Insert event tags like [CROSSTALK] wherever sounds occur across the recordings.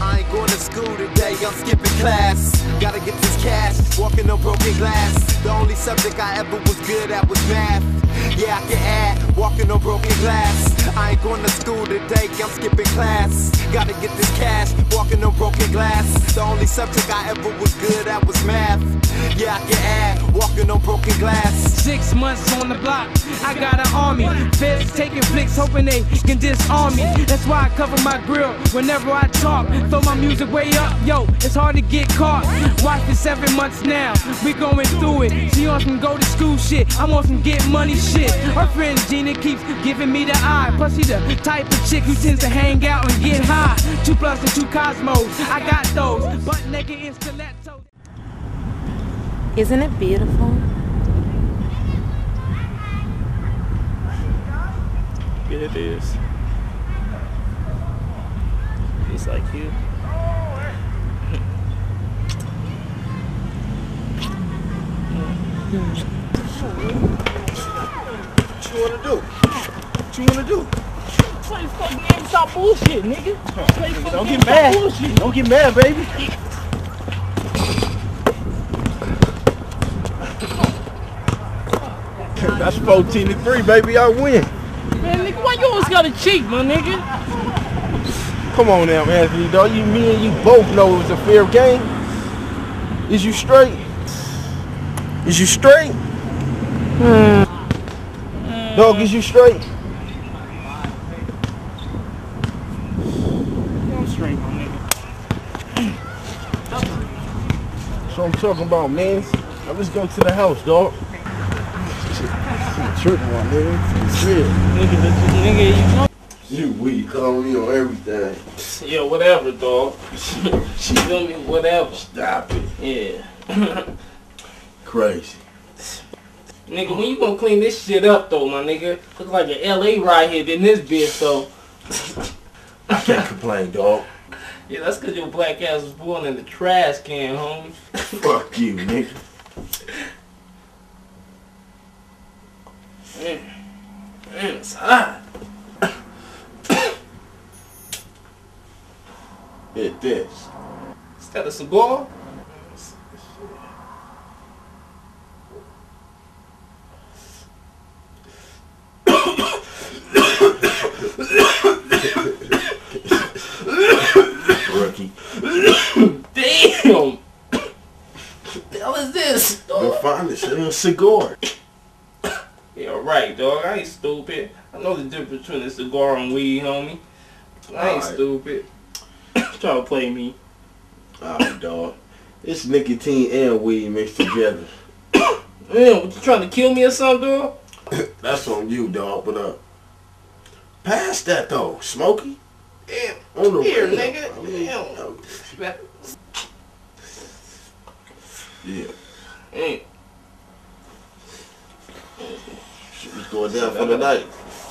I going to school today, I'm skipping class. Gotta get this cash, walking on broken glass. The only subject I ever was good at was math. Yeah, I can add, walking on broken glass. I ain't going to school today, I'm skipping class. Gotta get this cash, walking on broken glass. The only subject I ever was good at was math. Yeah, I can add, walking on broken glass. Six months on the block, I got an army. Feds taking flicks, hoping they can disarm me. That's why I cover my grill whenever I talk. Throw my music way up, yo, it's hard to get caught. Watch for seven months now, we going through it. She on some go to school shit, I'm on some get money shit. Her friend Gina keeps giving me the eye. Plus, she the type of chick who tends to hang out and get high. Two plus and two cosmos, I got those. Butt naked in stilettos. Isn't it beautiful? Yeah, it is. It's like you. What you wanna do? What you wanna do? Play fucking game, stop bullshit, nigga. Play fucking Don't game, get stop mad. bullshit. Don't get mad, baby. That's 14 to 3, baby. I win. Man, nigga, why you always gotta cheat, my nigga? Come on now, Anthony, dog. You, me and you both know it was a fair game. Is you straight? Is you straight? Dog, is you straight? I'm straight, my nigga. That's what I'm talking about, man. Now let's go to the house, dog. Tripping, my nigga. It's real. Nigga, nigga, you know? You weak, call me on everything. Yeah, whatever, dog. [LAUGHS] you feel me? Whatever. Stop it. Yeah. [CLEARS THROAT] Crazy. Nigga, when you gonna clean this shit up, though, my nigga? Look like an LA ride here in this bitch, though. I can't complain, dog. Yeah, that's cause your black ass was born in the trash can, homie. Fuck you, nigga. Man, man, it's hot. Hit this. Is that a cigar? Rookie. Damn! the hell is this? Dog? finest in a cigar. Yeah, right, dog. I ain't stupid. I know the difference between a cigar and weed, homie. I ain't Alright. stupid. Try to play me. Alright, dog. It's nicotine and weed mixed together. [COUGHS] Man, what you trying to kill me or something, dog? [COUGHS] That's on you, dog. But uh, pass that though, Smokey. Damn. On the Here, real. nigga. I mean, Damn. yeah. Damn. Shit was going down for the night.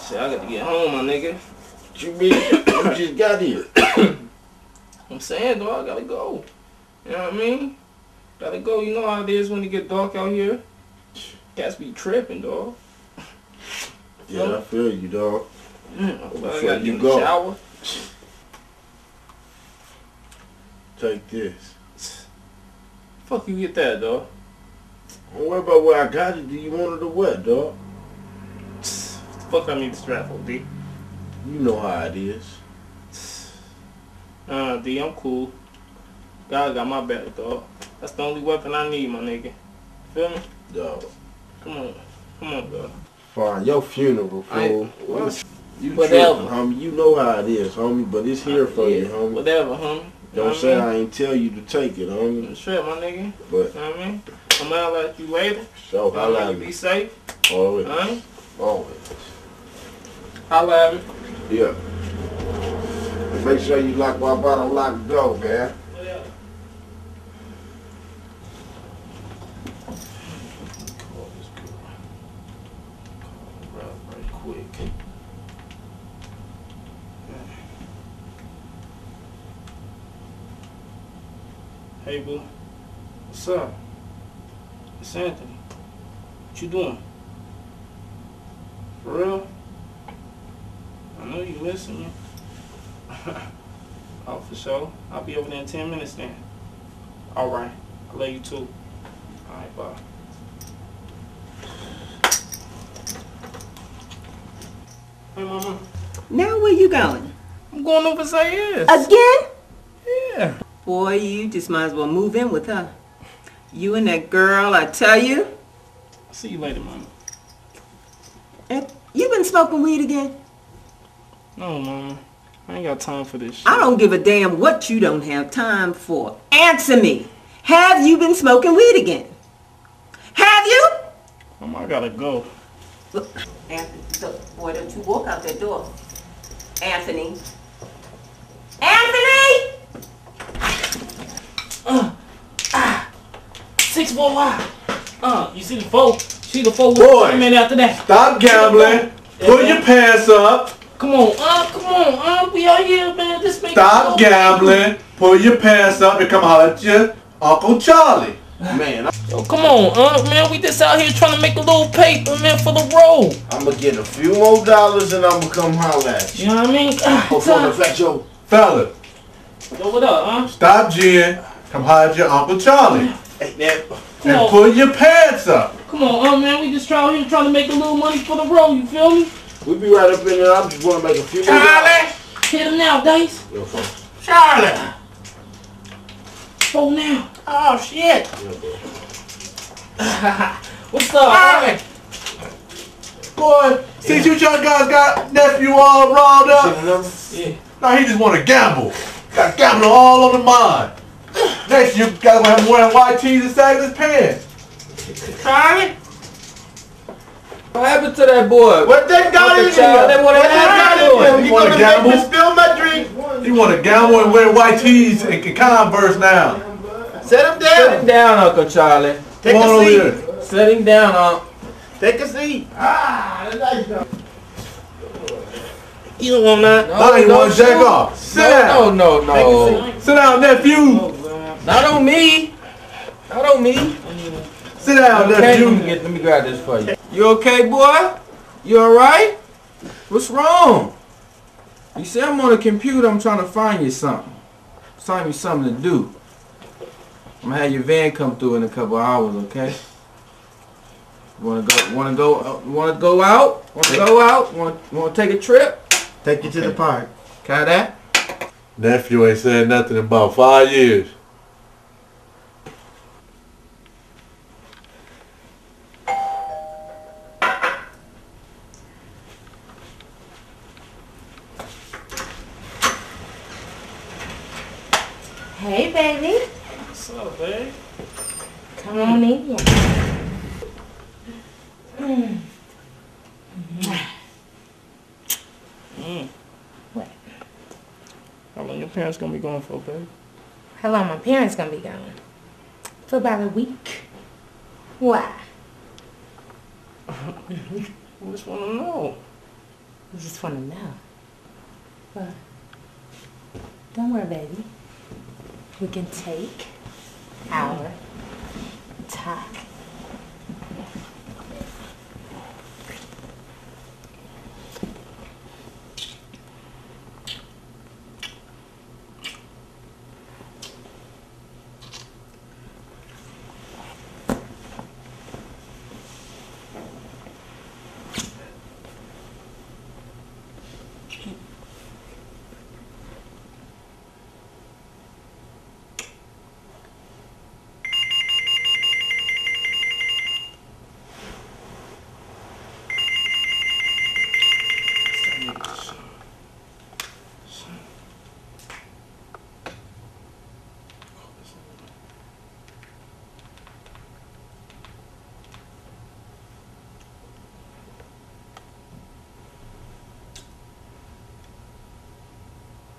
Shit, I got to get home, my nigga. What you mean? [COUGHS] you just got here. I'm saying, dog, I gotta go. You know what I mean? Gotta go. You know how it is when it get dark out here. Cats be tripping, dog. [LAUGHS] Yeah, I feel you, dog. Mm, I gotta you go. shower. Take this. Fuck you get that, dog. Don't worry about where I got it. Do you want it or what, dog? Fuck I need the strap for, D. You know how it is. Uh, D, I'm cool. God got my back, dog. That's the only weapon I need, my nigga. Feel me? Dog. Come on. Come on, dog. Fine, your funeral, I fool. ain't- what? You Whatever. tripping, homie. You know how it is, homie. But it's here for you, Yeah, homie. Whatever, homie. You know Don't what say I mean? I ain't tell you to take it, homie. Straight, my nigga. But You know what I mean? I'm gonna let you later. so holla Holla you Be safe. Always. Huh? Always. Holla at me. Yeah. Make sure you lock my bottom lock the door, man. Hey, boo. What's up? It's Anthony. What you doing? For real? I know you me. [LAUGHS] Oh, for sure. I'll be over there in 10 minutes then. All right. I love you too. All right, bye. Hey, mama. Now where you going? I'm going over Zaires. Again? yeah. Boy, you just might as well move in with her. You and that girl, I tell you. See you later, mama. And you been smoking weed again? No, mama. I ain't got time for this shit. I don't give a damn what you don't have time for. Answer me. Have you been smoking weed again? Have you? Mama, I gotta go. Look, Anthony, so, boy, don't you walk out that door. Anthony. Anthony! Uh, uh, six four wide. Uh, you see the four? See the four? Boy. A minute after that. Stop gambling. Put your pants up. Come on, uh, come on, uh, we out here, man. This make Stop gambling. Pull your pants up and come holler at your Uncle Charlie. Man, Yo, come on, uh, man. We just out here trying to make a little paper, man, for the road. I'm gonna get a few more dollars and I'm gonna come holler at You you. know what I mean? Ah, the yo. Fella, Yo, what up, huh? stop gin. Come holler at your Uncle Charlie. Hey, man. Come And on, pull your pants up. come on, uh, man. We just out here trying to make a little money for the road. You feel me? We be right up in there. I just wanna make a few more dollars. Hit him now, Dice. Yo, bro. Charlie. Four now. Oh, shit. Yo. [LAUGHS] What's up? Charlie. Boy, since you young guys got nephew all riled up, the? Yeah. now he just want to gamble. Got gambling all on the mind. Next, you gotta have him wearing white tees and sagging his pants. Charlie? What happened to that boy? What they got in the child? here? They wanna What they got in? You You wanna gonna gamble? make me spill my drink? He want to gamble and wear white tees and and Converse now. Set him Sit him down. down, Uncle Charlie. Take Come a seat. here. Sit him down, Uncle. Take a seat. Ah, that's nice. You don't want that? No, Now you no want to jack off. Sit No, down. no, no, no. Sit down, nephew. Not on me. Not on me. Sit down, Okay, let me, nephew. get, let me grab this for you. You okay, boy? You alright? What's wrong? You see, I'm on the computer. I'm trying to find you something. Find you something to do. I'm gonna have your van come through in a couple hours, okay? Wanna go? Wanna go? Uh, wanna go out? Wanna go out? Wanna, wanna take a trip? Take you to the park. Got that? Nephew ain't said nothing in about five years. Hey, baby. What's up, babe? Come on in here. Mm. What? How long your parents gonna be going for, babe? How long my parents gonna be gone? For about a week. Why? [LAUGHS] I just wanna know. You just wanna know. What? Don't worry, baby. We can take our time.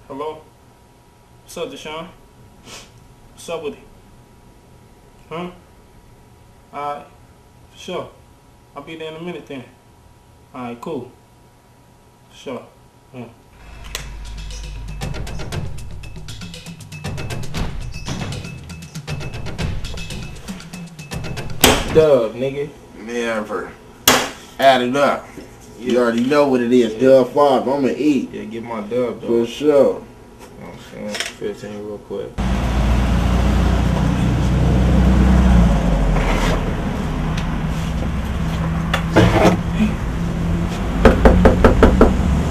Hello? What's up, Deshaun? What's up with you? Huh? Alright. For sure. I'll be there in a minute then. Alright, cool. For sure. Yeah. Dub, nigga. Never. Add it up. You already know what it is. Dub five. I'ma eat. Yeah, get my dub, For sure. Oh, Yeah, 15 real quick.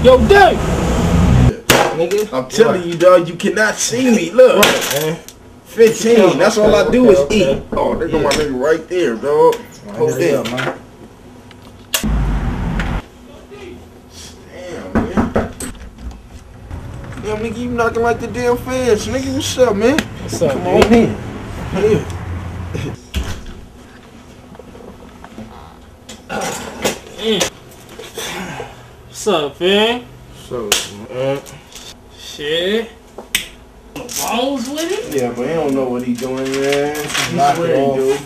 Yo, Dave! Nigga. I'm telling you, dog, you cannot see me. Look. man. 15. That's all I do is eat. Oh, there go my nigga right there, dog. Hold Hurry up, that. man. Damn, man. Damn, nigga, you knocking like the damn fans. Nigga, what's up, man? What's up, Come man? on in. Yeah. What's up, man? So, Uh, shit. Bones with it? yeah, but he don't know what he doing, man. Knock Swear it he off. do.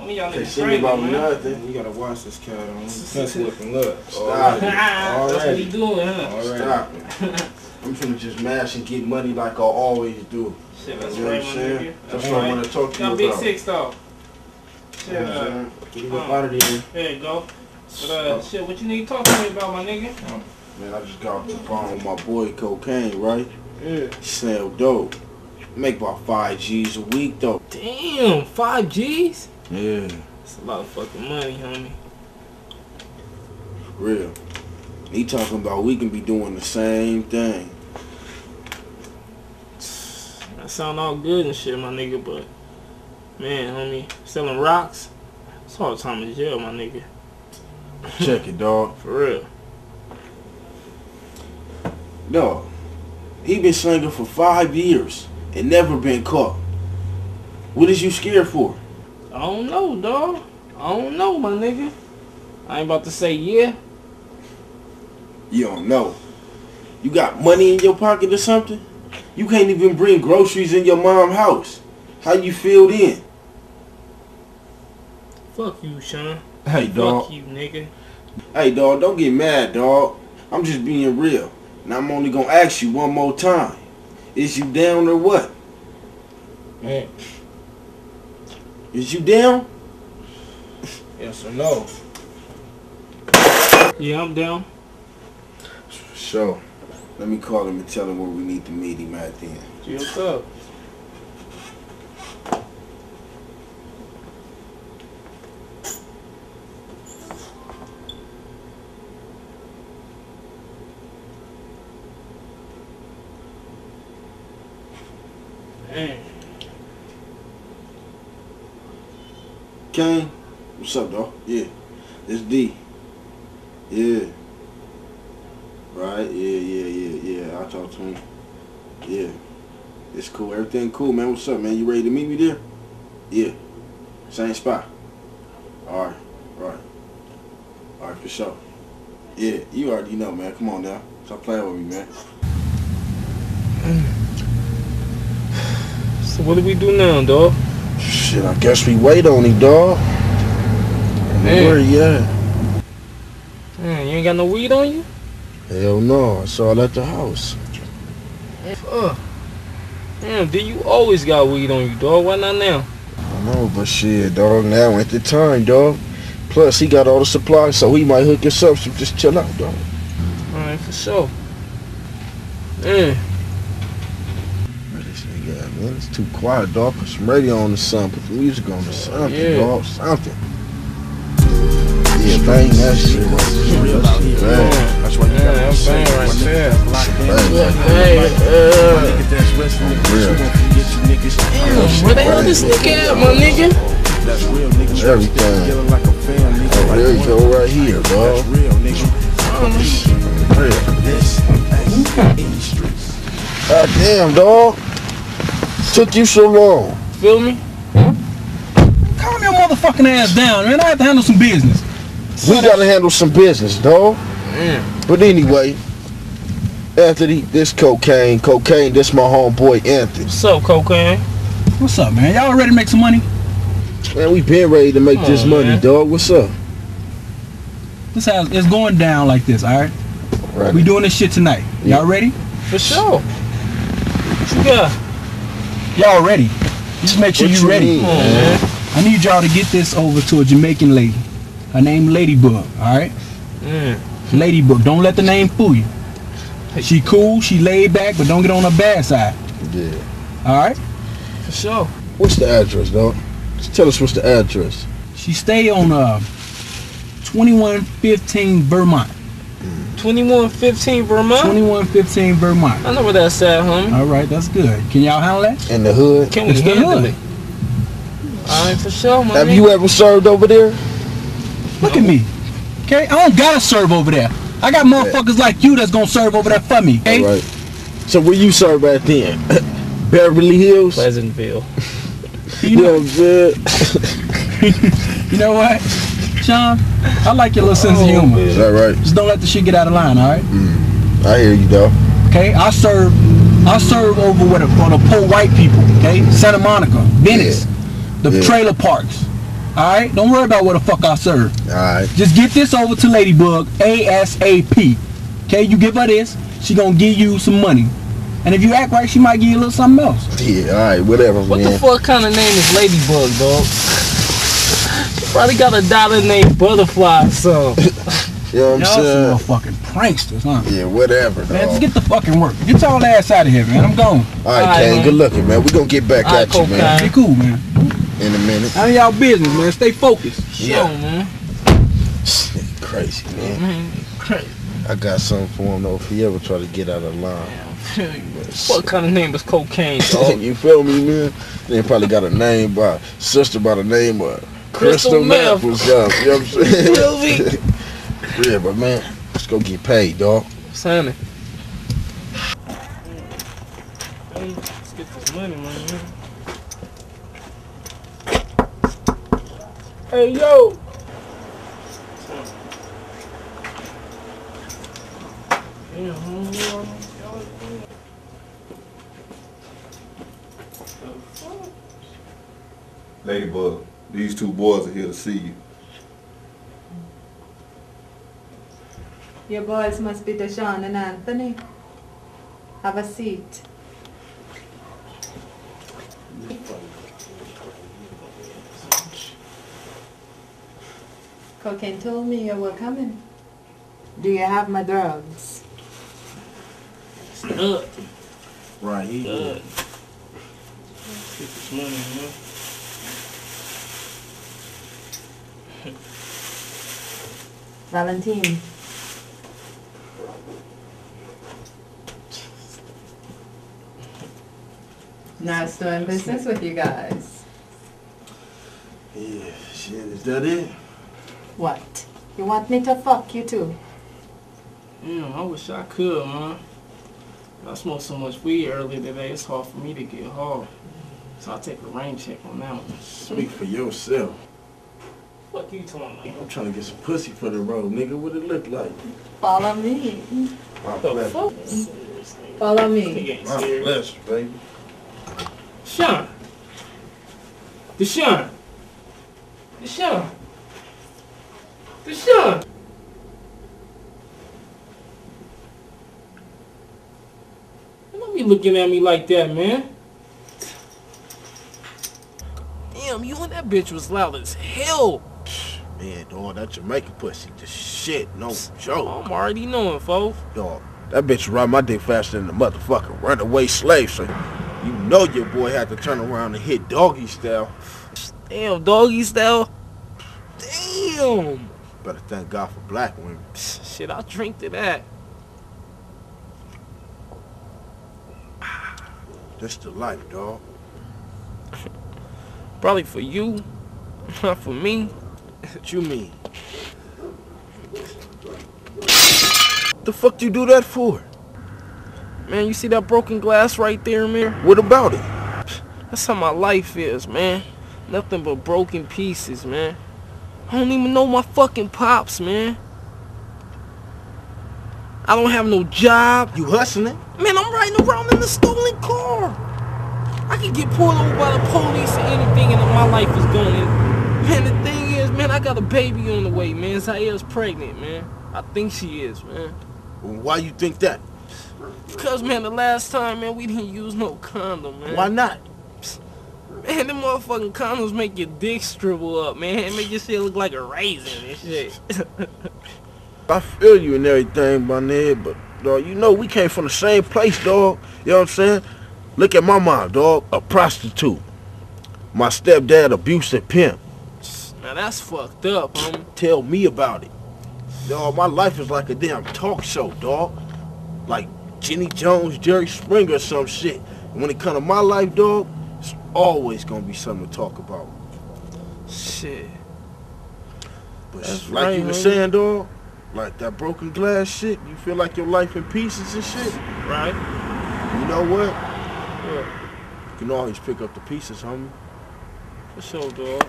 One of y'all They niggas crazy, about man. nothing. You gotta watch this cat on. That's looking look. [LAUGHS] Stop it. That's what Already. he doing, huh? Stop it. I'm finna just mash and get money like I always do. Shit, that's You know what I'm saying? nigga. That's That's what I right. want to talk to you Got big about. six though. You Shit, know what uh, I'm saying? Get him up out of there. there you go. But uh, shit, what you need to talk to me about, my nigga? Man, I just got off the phone with my boy Cocaine, right? Yeah. Sell dope. Make about five G's a week though. Damn, five G's? Yeah. That's a lot of fucking money, homie. Real. He talking about we can be doing the same thing. That sound all good and shit, my nigga, but man, homie, selling rocks, it's all time in jail, my nigga. Check it, dog. [LAUGHS] For real. Dog. He been slinging for five years and never been caught. What is you scared for? I don't know, dog. I don't know, my nigga. I ain't about to say yeah. You don't know. You got money in your pocket or something? You can't even bring groceries in your mom's house. How you feel then? Fuck you, Sean. Hey, Fuck you, nigga. Hey, dog, don't get mad, dog. I'm just being real. And I'm only gonna ask you one more time. Is you down or what? Man. Is you down? Yes or no? Yeah, I'm down. Sure. Let me call him and tell him where we need to meet him at then. Gee, what's up? Kane? What's up, dog? Yeah. It's D. Yeah. Right? Yeah, yeah, yeah, yeah. I talked to him. Yeah. It's cool. Everything cool, man. What's up, man? You ready to meet me there? Yeah. Same spot. Alright. Right. Alright, for sure. Yeah, you already know, man. Come on now. Stop playing with me, man. [SIGHS] so what do we do now, dog? Shit, I guess we wait on him, dog. Man. Where he at? Man, you ain't got no weed on you? Hell no. It's all at the house. Fuck. Damn, D, you always got weed on you, dog. Why not now? I know, but shit, dog, now ain't the time, dog. Plus, he got all the supplies, so he might hook us up, so just chill out, dog. Alright, for sure. Man, Where this nigga at, man? It's too quiet, dog. Put some radio on or something. Put the music on or something, Yeah. dog. Something. Yeah, bang that shit. Real man. That's why you yeah, gotta I'm bang right there. Bang, Hey, uh, real. damn, where the hell this nigga at, my nigga? That's real, nigga. Everything. Oh, there you go, right here, dog. God damn, dog. Took you so long. Feel me? Calm your motherfucking ass down, man. I have to handle some business. We gotta handle some business, dog. But anyway, Anthony, this cocaine, cocaine, this my homeboy Anthony. What's up, cocaine? What's up, man? Y'all ready to make some money? Man, we been ready to make Come this on, money, man. dog. What's up? This house it's going down like this, all right? Right. We doing this shit tonight. Y'all ready? For sure. What you got? Y'all ready? Just make sure What you you ready. mean, man? man. I need y'all to get this over to a Jamaican lady. Her name Ladybug, all right? Mm. Ladybug. Don't let the name fool you. She cool, she laid back, but don't get on her bad side. Yeah. All right. For sure. What's the address, dog? Just tell us what's the address. She stay on uh 2115 Vermont. 2115 Vermont. 2115 Vermont. I know where that's at, homie. All right, that's good. Can y'all handle that? In the hood. Can we It's the handle hood. it? Alright, for sure, my Have you ever served over there? Look at me. Okay, I don't gotta serve over there. I got motherfuckers like you that's gonna serve over there for me. Okay? All right. So where you serve at then? [LAUGHS] Beverly Hills? Pleasantville. You know what I'm saying? [LAUGHS] You know what, Sean? I like your little sense of Oh, humor. Is that right? Just don't let the shit get out of line, all right? Mm. I hear you, though. Okay, I serve, I serve over with the, for the poor white people. Okay, Santa Monica, Venice, the Yeah. trailer parks. All right, don't worry about what the fuck I serve. All right. Just get this over to Ladybug ASAP. Okay, you give her this, she gonna give you some money. And if you act right, she might give you a little something else. Yeah, all right. Whatever, What man. the fuck kind of name is Ladybug, dog? Probably got a dollar named Butterfly, so. [LAUGHS] You know what I'm Y'all some saying? little fucking pranksters, huh? Yeah, whatever, Man, just dog. get the fucking work. Get y'all ass out of here, man. I'm gone. All right, Alright, Kane. man. Good looking, man. We gonna get back Alright, at you, man, Be cool, man. In a minute. None of y'all business, man. Stay focused. Sure, man. This crazy, man. Man, crazy. I got something for him though. If he ever try to get out of line, what kind of name is cocaine, dog? [LAUGHS] Oh, you feel me, man? They probably got a name by sister by the name of Crystal Crystal Meth Meth. or something. You know what I'm [LAUGHS] saying? Feel me? [LAUGHS] yeah, but man, let's go get paid, dog. Simon. Hey, let's get this money, man. Hey, yo! Yeah, homie, Ladybug, these two boys are here to see you. Your boys must be Deshaun and Anthony. Have a seat. Cocaine told me you were coming. Do you have my drugs? Stud. Right here. Stud. Get this money, man. Valentine. Nice doing business with you guys. Yeah, shit. Is that it? What? You want me to fuck you too? Damn, I wish I could, man. I smoked so much weed earlier today, it's hard for me to get hard. So I'll take a rain check on that one. Speak for yourself. What you talking about? I'm trying to get some pussy for the road, nigga. What it look like? Follow me. My The pleasure. Follow me. My pleasure, baby. Sean. Deshaun. Deshaun. Deshaun. Deshaun. Don't be looking at me like that, man. Damn, you and that bitch was loud as hell. Man, dog, that Jamaican pussy, just shit, no joke. I'm already knowing, folks. Dog, that bitch ride my dick faster than the motherfucking runaway slave, so you know your boy had to turn around and hit doggy style. Damn, doggy style. Damn. Better thank God for black women. [LAUGHS] Shit, I'll drink to that. That's the life, dog. [LAUGHS] Probably for you, [LAUGHS] not for me. What you mean? The fuck you do that for? Man, you see that broken glass right there, man? What about it? That's how my life is, man. Nothing but broken pieces, man. I don't even know my fucking pops, man. I don't have no job. You hustling? Man, I'm riding around in a stolen car. I can get pulled over by the police or anything and my life is going. Man, the thing is, man, I got a baby on the way, man. Zaya's pregnant, man. I think she is, man. Why you think that? Because, man, the last time, man, we didn't use no condom, man. Why not? Man, them motherfucking condoms make your dick shrivel up, man. It make your shit look like a raisin and shit. [LAUGHS] I feel you and everything, my nigga, but dog. You know we came from the same place, dog. You know what I'm saying? Look at my mom, dog. A prostitute. My stepdad, abusive pimp. Now that's fucked up, homie. Tell me about it. Dog, my life is like a damn talk show, dog. Like Jenny Jones, Jerry Springer, or some shit. And when it come to my life, dog, always gonna be something to talk about. Shit. But That's like right, you were saying, dog, like that broken glass shit, you feel like your life in pieces and shit. Right? You know what? Yeah. You can always pick up the pieces, homie. For sure, dog.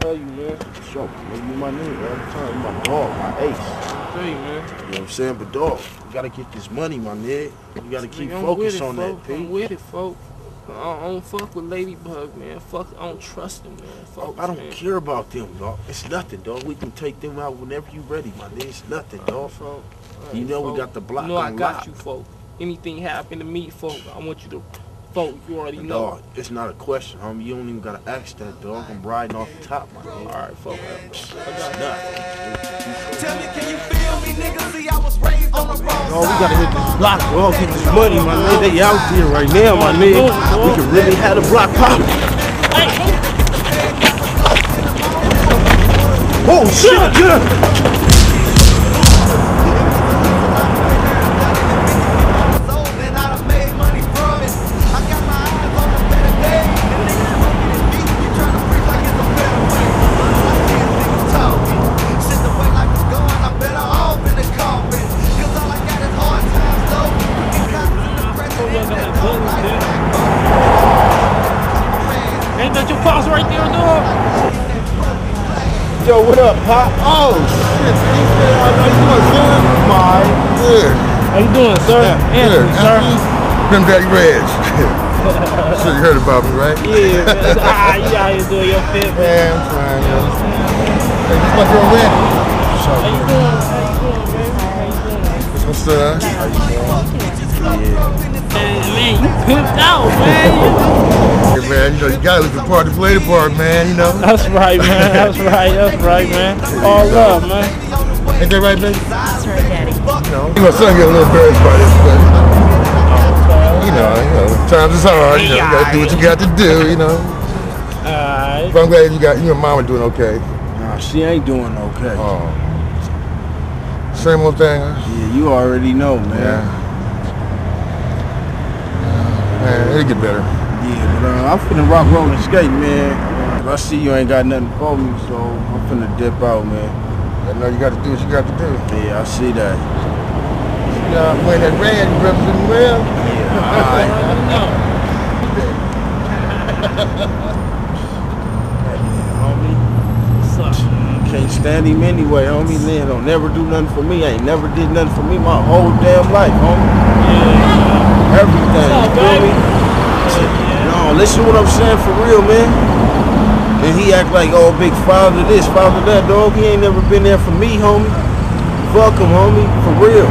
Tell you, man. Sure, man, you my nigga all the time. You my dog, my ace. Tell you, man. You know what I'm saying? But dog, you gotta get this money, my nigga. You gotta keep focused on that, folk. P. I'm with it, folk. I don't, I don't fuck with Ladybug, man. Fuck, I don't trust him, man. Oh, fuck, I don't man. care about them, dog. It's nothing, dog. We can take them out whenever you ready, my nigga. It's nothing, uh, dog. Folk. You know we got the block You know I got lock. you, folk. Anything happen to me, folk, I want you to, folk. You already know. Dog, it's not a question, homie. You don't even gotta ask that, dog. I'm riding off the top, my nigga. All right, fuck I got Tell me, can you feel me, nigga? See, I was raised on the wrong Oh, we gotta hit this block, dog. Get this money, my nigga. They out there right now, my nigga. We can really have the block popping. Oh shit, yeah. Shit. How you doing, son? My. Good. How you doing, sir? Good. Anthony, sir. Grim Daddy Reg. [LAUGHS] so you heard about me, right? Yeah, man. [LAUGHS] ah, you out here doing your fit, man. Yeah, I'm trying. You know. Hey, this is my girl Randy. How you doing? How you doing, baby? How you doing? This is my son. Man, man, you pimped out, man. Hey, man, you know, you gotta let the party play the part, man, you know. That's right, man. That's right. That's right, man. All love, man. Ain't that right, baby? That's right, Daddy. You know, my son get a little embarrassed by this, but you know, you know, times is hard. You know, you gotta do what you got to do. You know. Alright. But I'm glad you got you and mama doing okay. Nah, she ain't doing okay. Oh. Same old thing, huh? Yeah, you already know, man. Yeah. Man, it'll get better. Yeah, but uh, I'm finna rock, roll, and skate, man. I see you ain't got nothing for me, so I'm finna dip out, man. I know you got to do what you got to do. Yeah, I see that. You know, when that red, you representing well. Yeah, [LAUGHS] homie. What's up, man? Can't stand him anyway, homie. Man, don't never do nothing for me. Ain't never did nothing for me my whole damn life, homie. Yeah. Everything, up, you feel baby? me? No, listen what I'm saying for real, man. And he act like, oh, big father this, father that, dog. He ain't never been there for me, homie. Fuck him, homie, for real.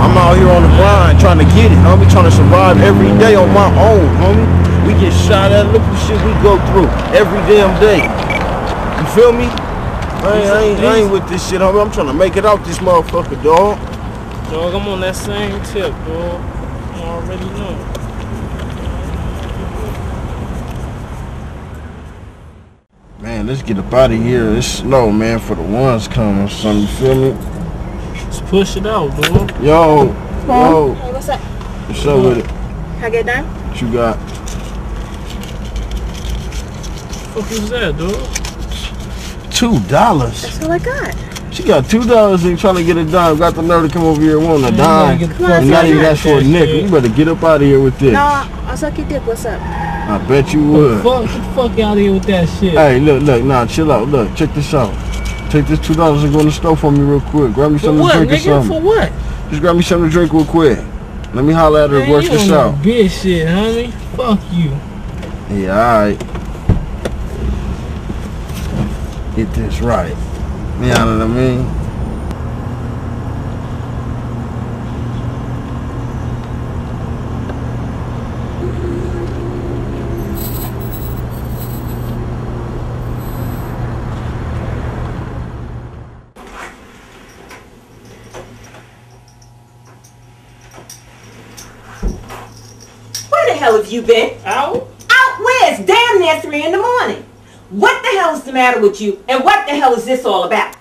I'm out here on the grind trying to get it, homie, trying to survive every day on my own, homie. We get shot at, look the shit we go through every damn day. You feel me? I ain't, I ain't, I ain't with this shit, homie. I'm trying to make it out this motherfucker, dog. Dog, I'm on that same tip, dog. I already know. Man, let's get up out of here. It's slow, man, for the ones coming. Son, you feel me? Let's push it out, dog. Yo, yo, Hey, what's up? what's up with it? Can I get done? What you got? What was that, dog? Two dollars. That's all I got. She got two dollars and trying to get a dime. Got the nerve to come over here wanting a dime. gotta get the Come on, And not son. even ask for a nickel. You better get up out of here with this. No, I'll suck your dick. What's up? I bet you would. Fuck, get the fuck out of here with that shit. Hey, look, look, nah, chill out. Look, check this out. Take this two dollars and go in the store for me real quick. Grab me something what, to drink or nigga? something. For what? Just grab me something to drink real quick. Let me holler at her. Man, work you this out. bitch shit, homie. Fuck you. Yeah, alright. Get this right. You know what I mean? hell have you been? Out? Out where? It's damn near three in the morning. What the hell is the matter with you? And what the hell is this all about?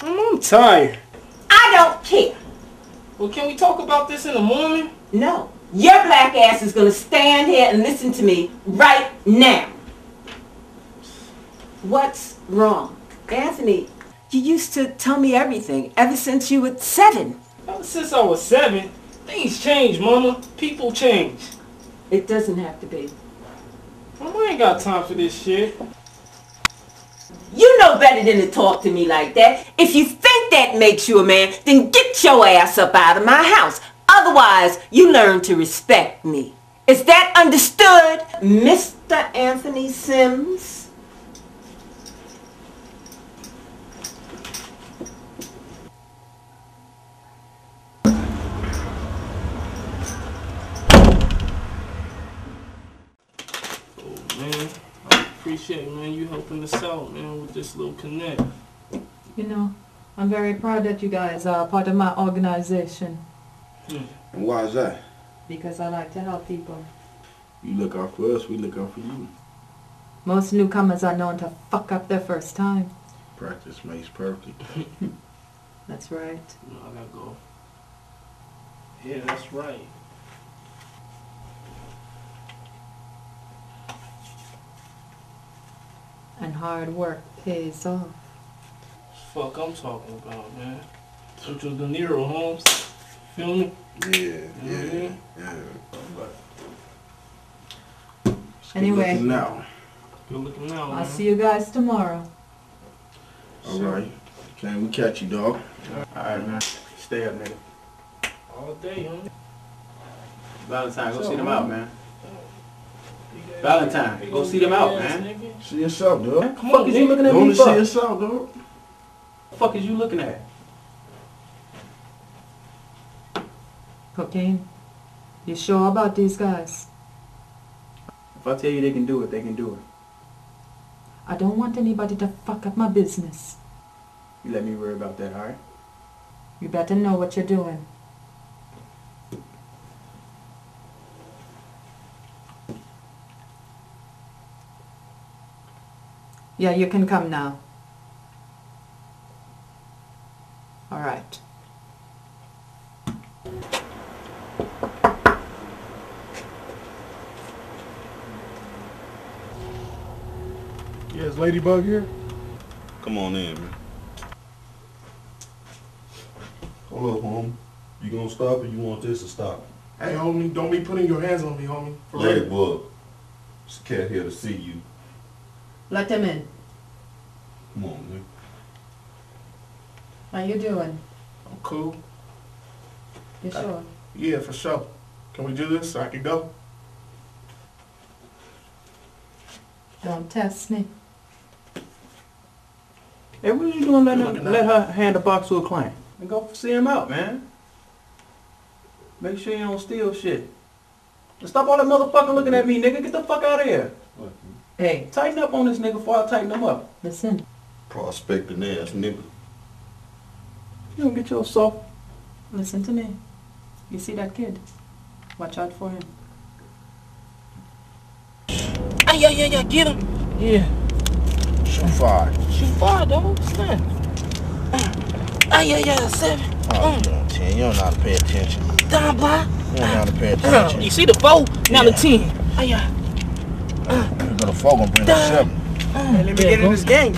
Mm, I'm tired. I don't care. Well, can we talk about this in the morning? No. Your black ass is gonna stand here and listen to me right now. What's wrong? Anthony, you used to tell me everything ever since you were seven. Ever since I was seven, things change, Mama. People change. It doesn't have to be. I ain't got time for this shit. You know better than to talk to me like that. If you think that makes you a man, then get your ass up out of my house. Otherwise, you learn to respect me. Is that understood, Mr. Anthony Sims? Man, I appreciate, man, you helping us out, man, with this little connect. You know, I'm very proud that you guys are part of my organization And why is that? because I like to help people. You look out for us, we look out for you. Most newcomers are known to fuck up their first time. Practice makes perfect. [LAUGHS] That's right. No, I gotta go. Yeah, that's right. And hard work pays off. Fuck I'm talking about, man. Central De Niro, Holmes. Feel me? Yeah, yeah, yeah. But Anyway. looking now. Good looking now, I'll man. see you guys tomorrow. All right. Can we catch you, dog? Alright, man. Stay up, nigga. All day, homie. Valentine, go So, see them man. out, man. Valentine, go see them out, man. See yourself, dog. Come fuck is you looking at Go me to see for? yourself, dog. The fuck is you looking at? Cocaine. You sure about these guys? If I tell you they can do it, they can do it. I don't want anybody to fuck up my business. You let me worry about that, alright? You better know what you're doing. Yeah, you can come now. All right. Yeah, is Ladybug here? Come on in, man. Hold up, homie. You gonna stop or you want this to stop? Hey, homie, don't be putting your hands on me, homie. For real. Ladybug. This cat here to see you. Let them in. Come on, man. How you doing? I'm cool. You sure? Yeah, for sure. Can we do this so I can go? Don't test me. Hey, what are you doing letting her, let her hand the box to a client? And go see him out, man. Make sure you don't steal shit. And stop all that motherfucker looking at me, nigga. Get the fuck out of here. Hey, Tighten up on this nigga before I tighten him up. listen. Prospecting ass nigga. You don't get yourself. Listen to me. You see that kid? Watch out for him. Ah, yeah, yeah, yeah, get him. Yeah. Shoot five. Shoot fire, dog. Stand. Ah, yeah, yeah, seven. Oh, you on 10. You don't know how to pay attention. Down, boy. You don't know how to pay attention. You see the four? Now the ten. Ah, yeah. Gonna fall gonna bring a seven. Let me get in this game.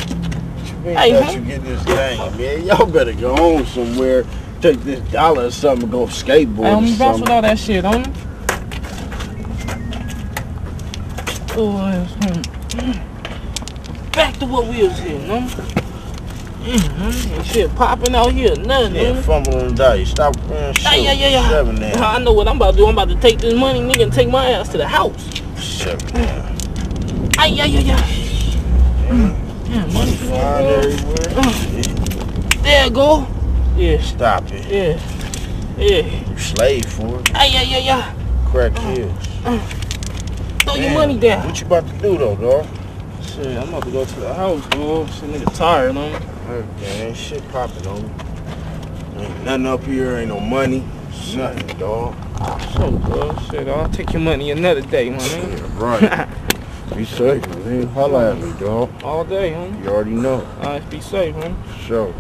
Ain't Hey, let you get this game, man. Y'all better go home somewhere. Take this dollar or something and go skateboard or homie, bounce with all that shit, homie. Oh, hmm. Back to what we was here, no? Mm-hmm. Shit popping out here, nothing, Yeah, fumble the dice. Stop man, shit. Ah, yeah, yeah, yeah. Seven now. I know what I'm about to do. I'm about to take this money, nigga, and take my ass to the house. Seven now. Ay, yeah, yeah, yeah. Yeah, money Flying everywhere. There you go. Yeah, Stop it. yeah, yeah. You slave for it. Ay, yeah, yeah, yeah. Crack heels. Throw your money down. What you about to do though, dog? Shit, I'm about to go to the house, bro. Shit, nigga tired, man. Okay, ain't shit popping on me. Ain't nothing up here, ain't no money. Nothing, dog. So good. Shit, I'll take your money another day, my nigga. Right. [LAUGHS] Be safe, man. Holla at me, dog. All day, homie. You already know. Alright, be safe, man. Sure.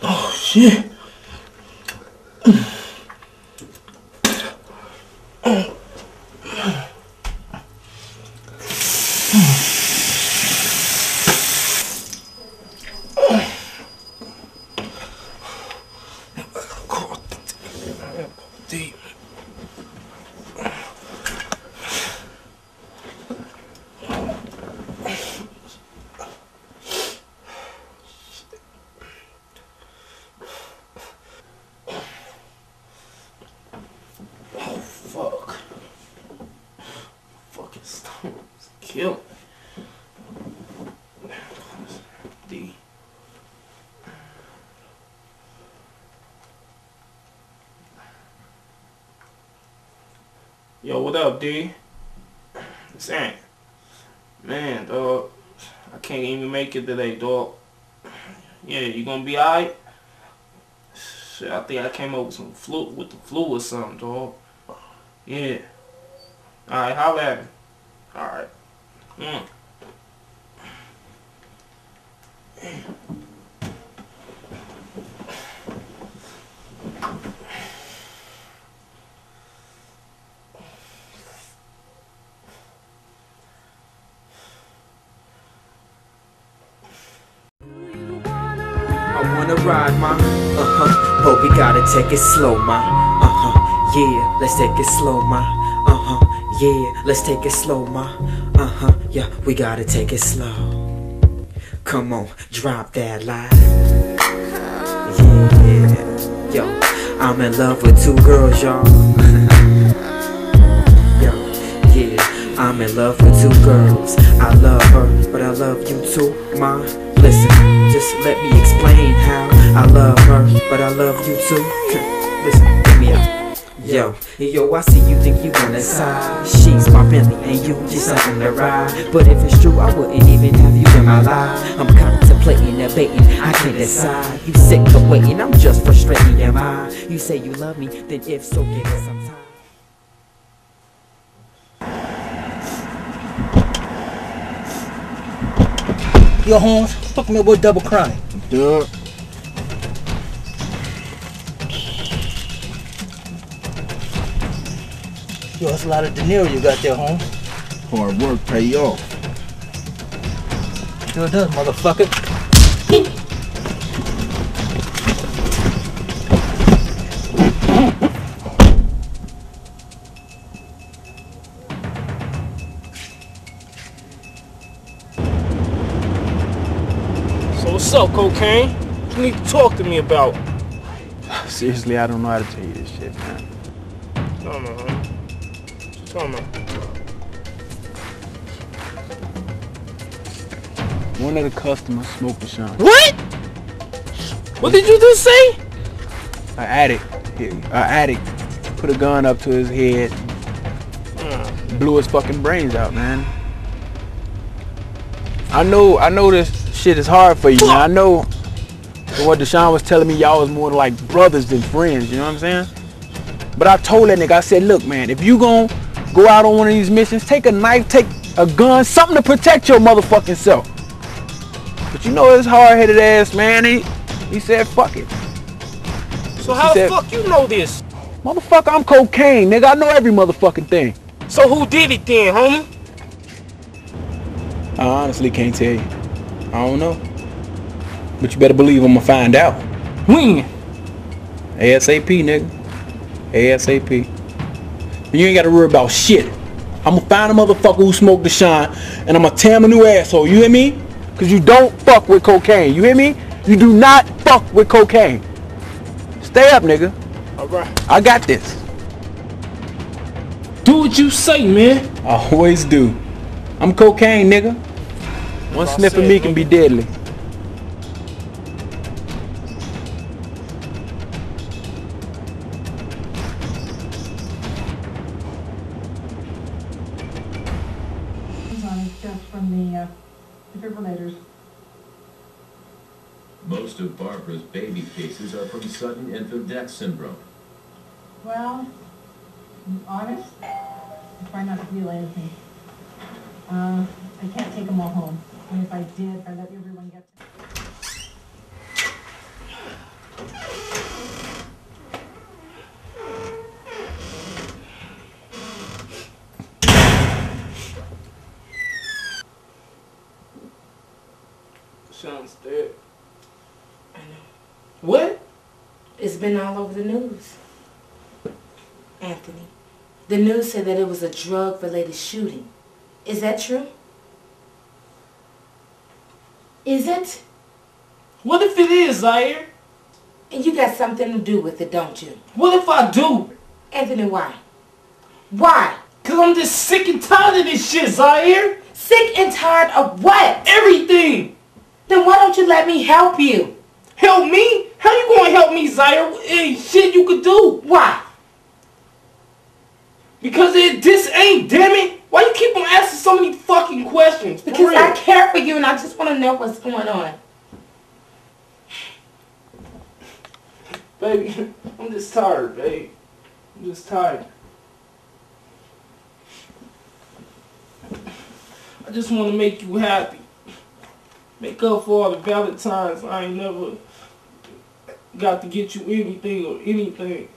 Oh shit. Deep. Oh fuck. Fucking stones. Kill me. D. What up, D? It's Ant. Man, dog. I can't even make it today, dog. Yeah, you gonna be alright? Shit, I think I came up with some flu with the flu or something, dog. Yeah. Alright, holla at me. Alright. Mm. Take it slow, ma. Uh huh. Yeah, let's take it slow, ma. Uh huh. Yeah, let's take it slow, ma. Uh huh. Yeah, we gotta take it slow. Come on, drop that line. Yeah, yo, I'm in love with two girls, y'all. [LAUGHS] yo, yeah, I'm in love with two girls. I love her, but I love you too, ma. Listen, just let me explain how I love her, but I love you too. Listen, hear me out. Yo, yo, I see you think you wanna side. She's my Bentley and you just something to ride. But if it's true, I wouldn't even have you in my life. I'm contemplating, debating, I can't decide. You sick of waiting, I'm just frustrating your mind. You say you love me, then if so, give it some time. Yo, Holmes, fuck me with double crime. Duh. Yo, that's a lot of dinero you got there, Holmes. Hard work pay off. Sure does, motherfucker. Up, cocaine? What you need to talk to me about? Seriously, I don't know how to tell you this shit, man. Tell me, huh? Tell me. One of the customers smoked Deshaun. What? What did you just say? An addict, an addict, put a gun up to his head, hmm. blew his fucking brains out, man. I know, I know this shit is hard for you, man. I know what Deshaun was telling me, y'all was more like brothers than friends. You know what I'm saying? But I told that nigga, I said, look, man, if you gon' go out on one of these missions, take a knife, take a gun, something to protect your motherfucking self. But you know his hard-headed ass, man. He he said, fuck it. So He how the fuck you know this? Motherfucker, I'm cocaine, nigga. I know every motherfucking thing. So who did it then, homie? I honestly can't tell you. I don't know. But you better believe I'm gonna find out. When? ASAP, nigga. ASAP. You ain't gotta worry about shit. I'm gonna find a motherfucker who smoked Deshaun, and I'm gonna tear him a new asshole. You hear me? Cause you don't fuck with cocaine. You hear me? You do not fuck with cocaine. Stay up, nigga. Alright. I got this. Do what you say, man. I always do. I'm cocaine, nigga. One sniff of me can be deadly. Just from the uh, defibrillators. Most of Barbara's baby cases are from sudden infant death syndrome. Well, I'm honest, I try not to feel anything. Uh, I can't take them all home. And if I did, I let everyone get to Sean's dead. I know. What? It's been all over the news. Anthony, the news said that it was a drug-related shooting. Is that true? Is it? What if it is, Zaire? And you got something to do with it, don't you? What if I do? Anthony, why? Why? Cause I'm just sick and tired of this shit, Zaire. Sick and tired of what? Everything. Then why don't you let me help you? Help me? How you gonna help me, Zaire? Ain't shit you could do. Why? Because it this ain't, damn it. Why you keep on asking so many fucking questions? Because. I care for you and I just want to know what's going on. Baby, [LAUGHS] I'm just tired, babe. I'm just tired. I just want to make you happy. Make up for all the Valentines I ain't never got to get you anything or anything.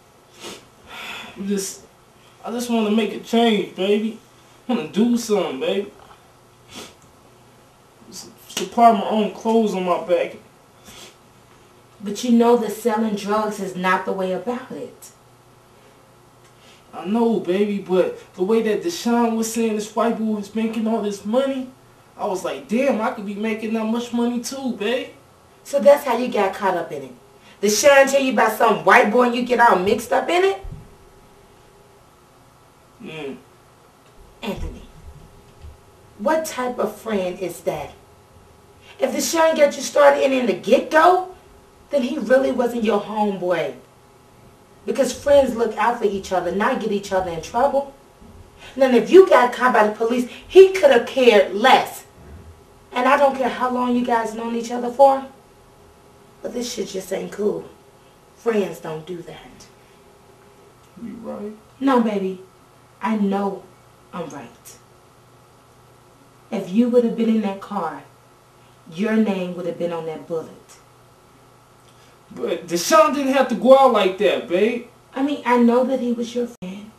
[SIGHS] I'm just, I just want to make a change, baby. I want to do something, baby. Supply my own clothes on my back. But you know that selling drugs is not the way about it. I know, baby, but the way that Deshaun was saying this white boy was making all this money, I was like, damn, I could be making that much money too, babe. So that's how you got caught up in it. Did Deshaun tell you about some white boy and you get all mixed up in it? Mm. Anthony, what type of friend is that? If Deshaun got you started in in the get-go, then he really wasn't your homeboy. Because friends look out for each other, not get each other in trouble. And then if you got caught by the police, he could have cared less. And I don't care how long you guys known each other for, but this shit just ain't cool. Friends don't do that. You right? No, baby. I know I'm right. If you would have been in that car, your name would have been on that bullet. But Deshaun didn't have to go out like that, babe. I mean, I know that he was your friend.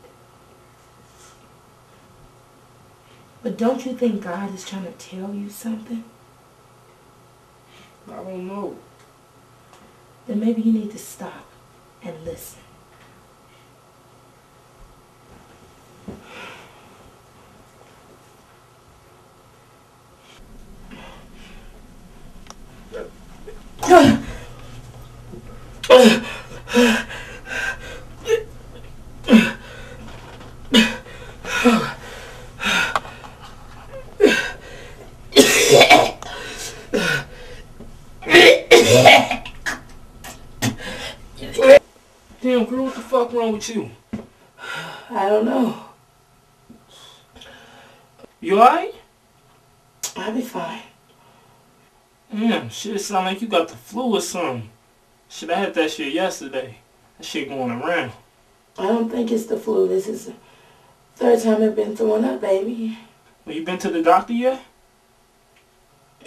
But don't you think God is trying to tell you something? I don't know. Then maybe you need to stop and listen. Damn, girl, what the fuck wrong with you? I don't know. You alright? I'll be fine. Damn, shit sound like you got the flu or something. Shit, I had that shit yesterday. That shit going around. I don't think it's the flu. This is the third time I've been throwing up, baby. Well, you been to the doctor yet?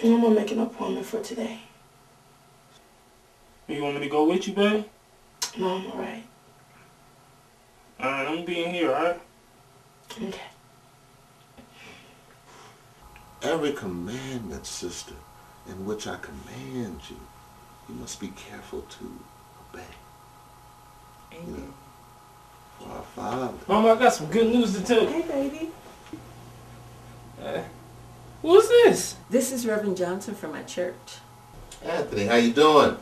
And I'm gonna make an appointment for today. You want me to go with you, babe? No, I'm alright. Alright, I'm being here, alright? Okay. Every commandment, sister, in which I command you, you must be careful to obey. You know, for our Father. Mama, I got some good news to tell you. Hey, baby. Uh, who's this? This is Reverend Johnson from my church. Anthony, how you doing?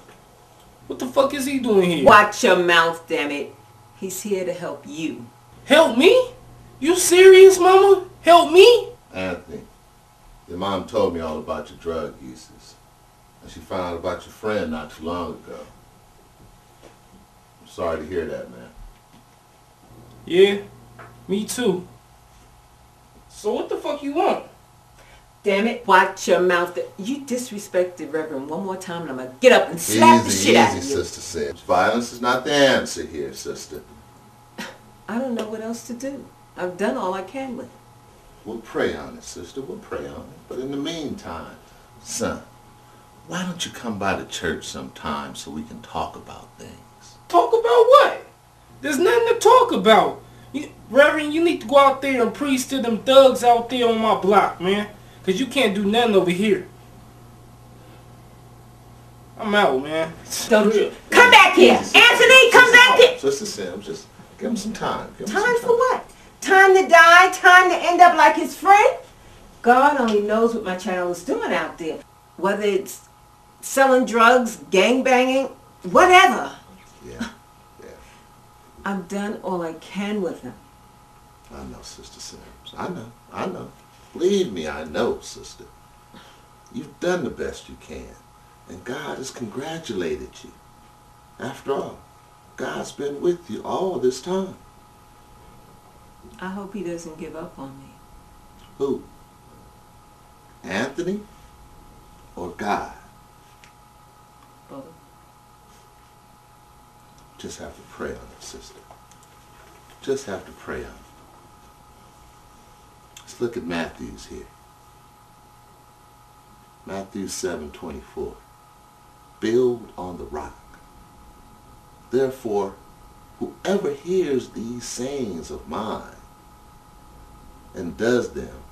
What the fuck is he doing here? Watch your mouth, damn it. He's here to help you. Help me? You serious, mama? Help me? Anthony, your mom told me all about your drug uses. And she found out about your friend not too long ago. I'm sorry to hear that, man. Yeah, me too. So what the fuck you want? Damn it, watch your mouth. You disrespected Reverend one more time and I'm gonna get up and slap the easy, shit out of you. Sister Sims. Violence is not the answer here, sister. I don't know what else to do. I've done all I can with it. We'll pray on it, sister. We'll pray on it. But in the meantime, son, why don't you come by the church sometime so we can talk about things? Talk about what? There's nothing to talk about. You, Reverend, you need to go out there and preach to them thugs out there on my block, man. Cause you can't do nothing over here. I'm out, man. Don't you come back here, Anthony? Come back here. Sister Sims, just give him some time. Give him Time for what? Time to die? Time to end up like his friend? God only knows what my child is doing out there. Whether it's selling drugs, gang banging, whatever. Yeah. Yeah. I've done all I can with him. I know, Sister Sims. I know. I know. Believe me, I know, sister. You've done the best you can. And God has congratulated you. After all, God's been with you all this time. I hope he doesn't give up on me. Who? Anthony or God? Both. Just have to pray on it, sister. Just have to pray on it. Let's look at Matthew's here. Matthew 7:24. Build on the rock. Therefore, whoever hears these sayings of mine and does them,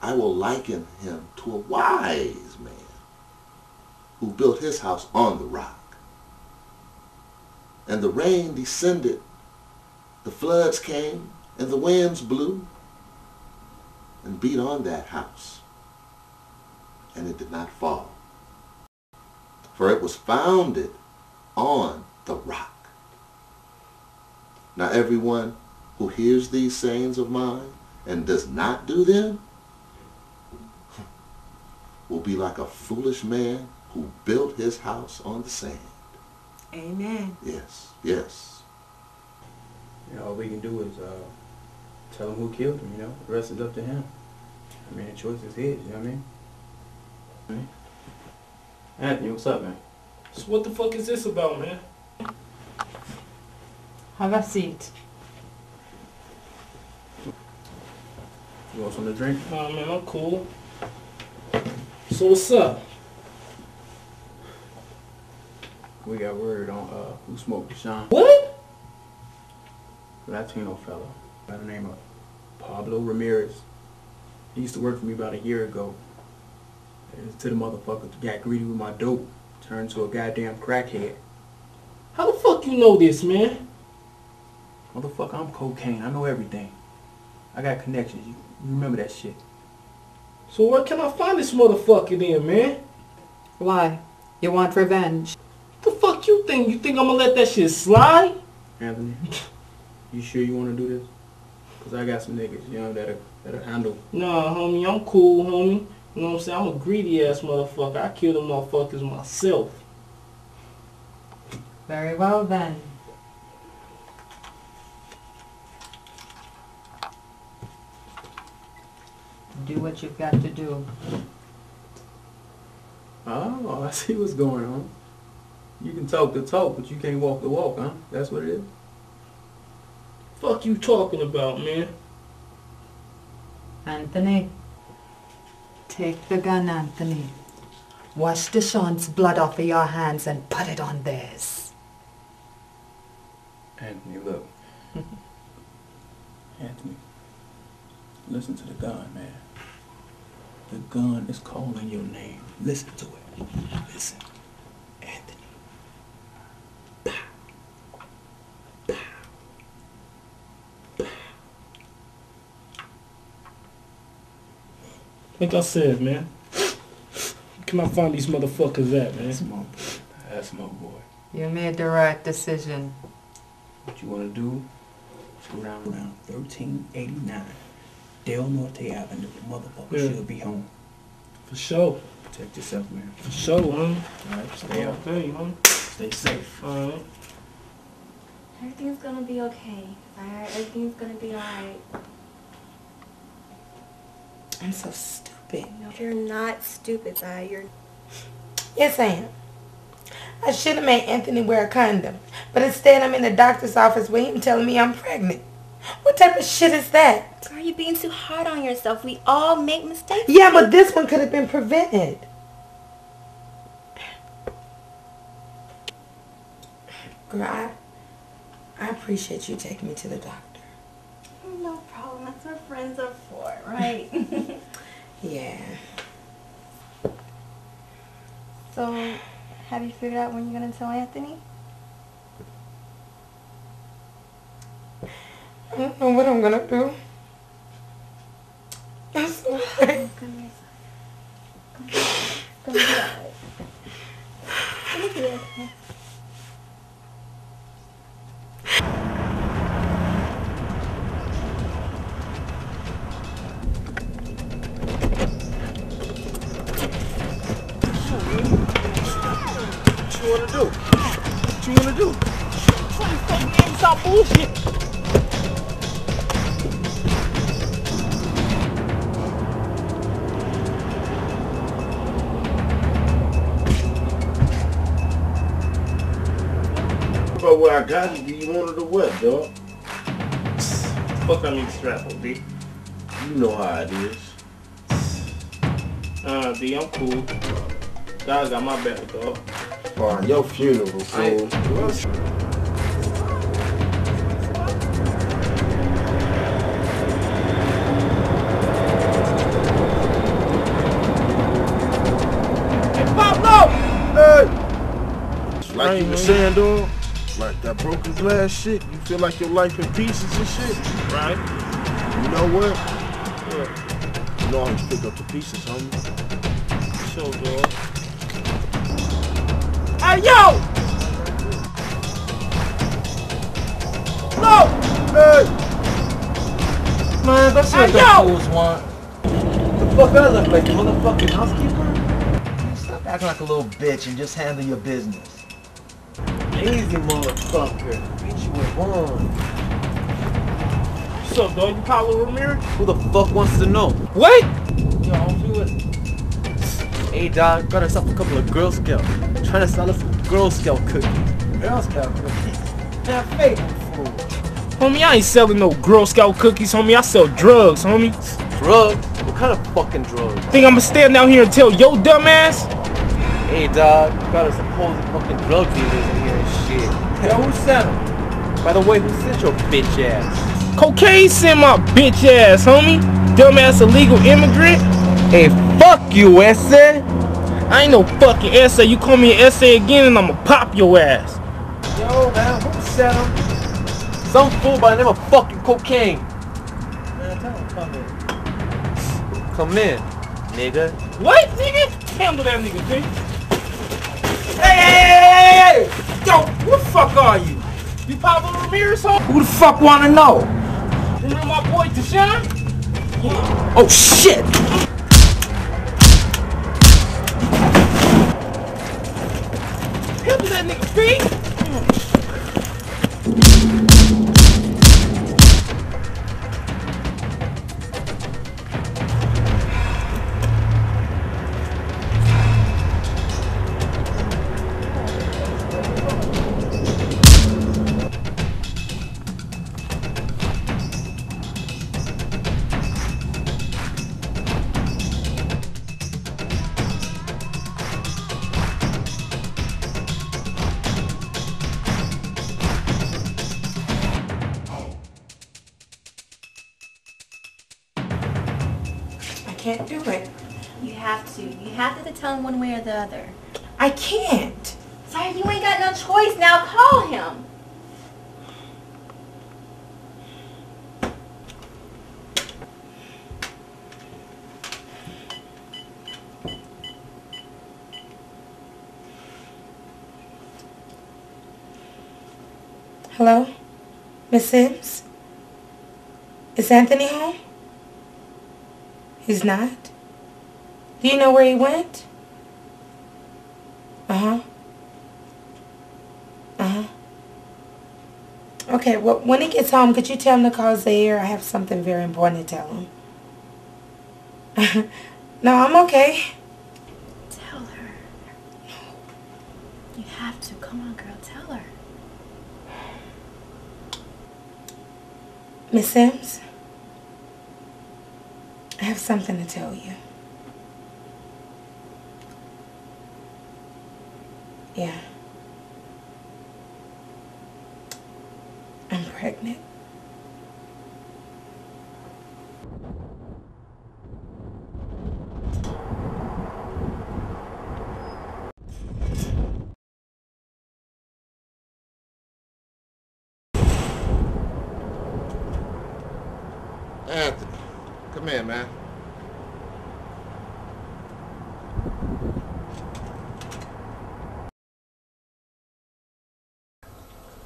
I will liken him to a wise man who built his house on the rock. And the rain descended, the floods came, and the winds blew and beat on that house. And it did not fall. For it was founded on the rock. Now everyone who hears these sayings of mine and does not do them will be like a foolish man who built his house on the sand. Amen. Yes, yes. You know, all we can do is uh, tell him who killed him, you know. The rest is up to him. I mean, the choice is his, you know what I mean? Right? Anthony, what's up, man? So what the fuck is this about, man? Have a seat. You want something to drink? Nah, man, I'm cool. So what's up? We got word on uh, who smoked Deshaun. What? Latino fellow by the name of Pablo Ramirez. He used to work for me about a year ago. And to the motherfucker got greedy with my dope, turned to a goddamn crackhead. How the fuck you know this, man? Motherfucker, I'm cocaine. I know everything. I got connections. You remember that shit. So where can I find this motherfucker then, man? Why? You want revenge? The fuck you think? You think I'm gonna let that shit slide? Anthony, you sure you want to do this? Cause I got some niggas, you know, that'll, that'll handle. Nah, homie, I'm cool, homie. You know what I'm saying? I'm a greedy ass motherfucker. I kill them motherfuckers myself. Very well then. Do what you've got to do. Oh, I see what's going on. You can talk the talk, but you can't walk the walk, huh? That's what it is. Fuck you talking about, man? Anthony. Take the gun, Anthony. Wash Deshaun's blood off of your hands and put it on theirs. Anthony, look. [LAUGHS] Anthony, listen to the gun, man. The gun is calling your name. Listen to it. Listen. Anthony. Like I said, man. Can I find these motherfuckers at, man? That's my boy. That's my boy. You made the right decision. What you want to do is go around 1389 Del Norte Avenue. The motherfucker Yeah. should be home. For sure. Protect yourself, man. For sure, homie. Alright, stay out. Okay, homie. Stay safe. Alright. Everything's gonna be okay. Alright, everything's gonna be alright. I'm so stupid. No, you're not stupid, Zaya. You're Yes, I am. I should have made Anthony wear a condom, but instead I'm in the doctor's office with him telling me I'm pregnant. What type of shit is that? Girl, you're being too hard on yourself. We all make mistakes. Yeah, but this one could have been prevented. Girl, I, I appreciate you taking me to the doctor. No problem. That's what friends are for, right? [LAUGHS] Yeah. so, have you figured out when you're gonna tell Anthony? I don't know what I'm gonna do. I'm so afraid. Gonna be alright. Gonna be. What you wanna do? What you wanna do? Stop bullshit. But I got it, do you want it or what, dog? Fuck I need strap on, D. You know how it is. Uh, D, I'm cool. God got my back, dog. Fine, your funeral, fool. Pablo! Hey! Like you were saying, dog, like that broken glass shit, you feel like your life in pieces and shit. Right. You know what? You know how to pick up the pieces, homie. Show, dog. Hey, yo! No! Hey! Man, that's Hey, the yo! fools want. The fuck I look like, motherfucking housekeeper? Stop acting like a little bitch and just handle your business. Easy, motherfucker. Beat you with one. What's up, dog? You Pablo Ramirez? Who the fuck wants to know? What? Yo, I'm feeling. Hey, dog, got herself a couple of Girl Scout. Trying to sell us some Girl Scout cookies. Girl Scout cookies? Man, fake fool. Homie, I ain't selling no Girl Scout cookies, homie. I sell drugs, homie. Drugs? What kind of fucking drugs? Think I'ma stand down here and tell yo dumb ass? Hey, dog, got a supposed fucking drug dealers in here and shit. Yo, who sent them? By the way, who sent your bitch ass? Cocaine sent my bitch ass, homie. Dumbass illegal immigrant. Hey, fuck you, essay. I ain't no fucking essay. You call me an essay again and I'ma pop your ass. Yo, man, who sent him? Some fool by the name of fucking cocaine. Man, tell him come in. Come in, nigga. What, nigga? Handle that nigga, bitch. Hey, hey, hey, hey, hey! Yo, who the fuck are you? You Pablo Ramirez, homie? Who the fuck wanna know? Remember my boy Deshaun? Oh shit! Handle that nigga, B. have to tell him one way or the other. I can't. Sorry, you ain't got no choice now. Call him. Hello? Miss Sims? Is Anthony home? He's not? Do you know where he went? Uh-huh. Uh-huh. Okay, well, when he gets home, could you tell him to call Zaire? I have something very important to tell him. [LAUGHS] no, I'm okay. Tell her. You have to. Come on, girl. Tell her. Miss Sims? I have something to tell you. Yeah. I'm pregnant. Anthony, come here, man.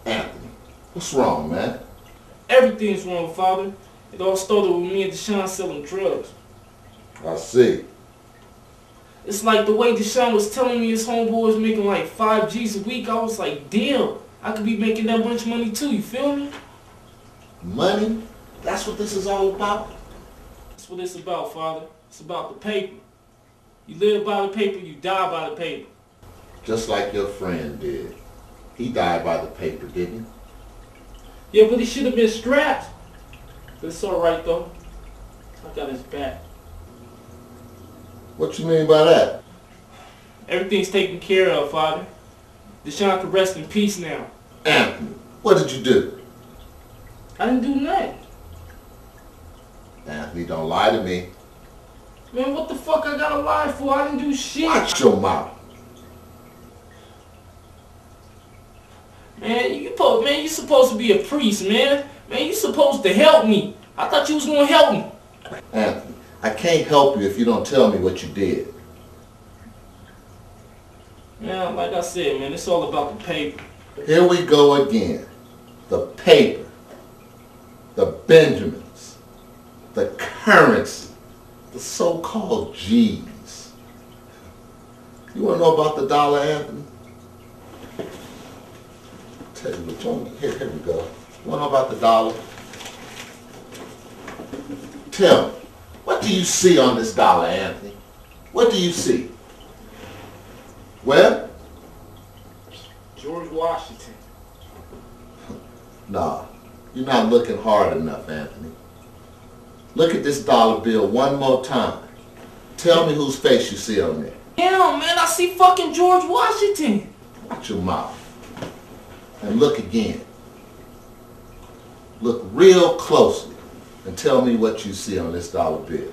Anthony, what's wrong, man? Everything's wrong, Father. It all started with me and Deshaun selling drugs. I see. It's like the way Deshaun was telling me his homeboy was making like five G's a week. I was like, damn, I could be making that much money too. You feel me? Money? That's what this is all about? That's what it's about, Father. It's about the paper. You live by the paper, you die by the paper. Just like your friend did. He died by the paper, didn't Yeah, but he should have been strapped. But it's alright though. I got his back. What you mean by that? Everything's taken care of, Father. Deshaun can rest in peace now. Anthony, what did you do? I didn't do nothing. Anthony, don't lie to me. Man, what the fuck I gotta lie for? I didn't do shit. Watch your mouth. Man, you supposed man, you supposed to be a priest, man. Man, you supposed to help me. I thought you was gonna help me. Anthony, I can't help you if you don't tell me what you did. Man, like I said, man, it's all about the paper. Here we go again. The paper. The Benjamins. The currency. The so-called G's. You want to know about the dollar, Anthony? Tell you what, you want- here, here we go. You want to know about the dollar? Tell me, what do you see on this dollar, Anthony? What do you see? Well, George Washington. Nah, you're not looking hard enough, Anthony. Look at this dollar bill one more time. Tell me whose face you see on there. Damn, man, I see fucking George Washington. Watch your mouth. And look again. Look real closely and tell me what you see on this dollar bill.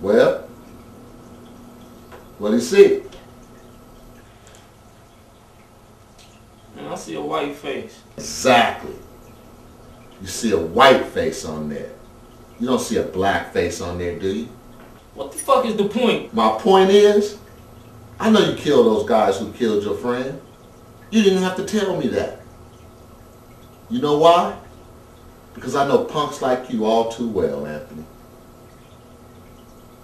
Well, what do you see? Man, I see a white face. Exactly. You see a white face on there. You don't see a black face on there, do you? What the fuck is the point? My point is, I know you killed those guys who killed your friend. You didn't have to tell me that. You know why? Because I know punks like you all too well, Anthony.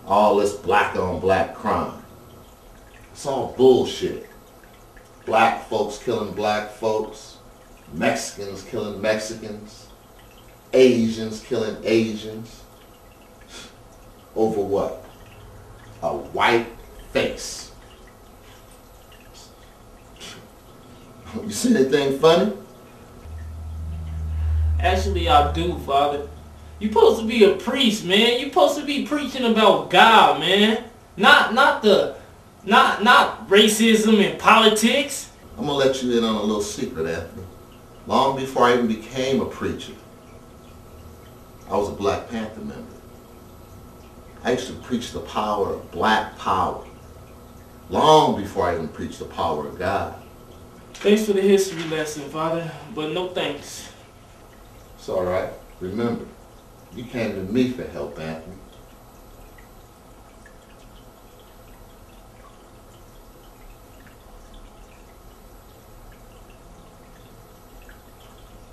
All this black on black crime. It's all bullshit. Black folks killing black folks. Mexicans killing Mexicans. Asians killing Asians. Over what? A white face. [LAUGHS] You see anything funny? Actually, I do, Father. You supposed to be a priest, man. You supposed to be preaching about God, man. Not, not the, not, not racism and politics. I'm gonna let you in on a little secret, Anthony. Long before I even became a preacher, I was a Black Panther member. I used to preach the power of black power. Long before I even preached the power of God. Thanks for the history lesson, Father, but no thanks. It's all right. Remember, you came to me for help, Anthony.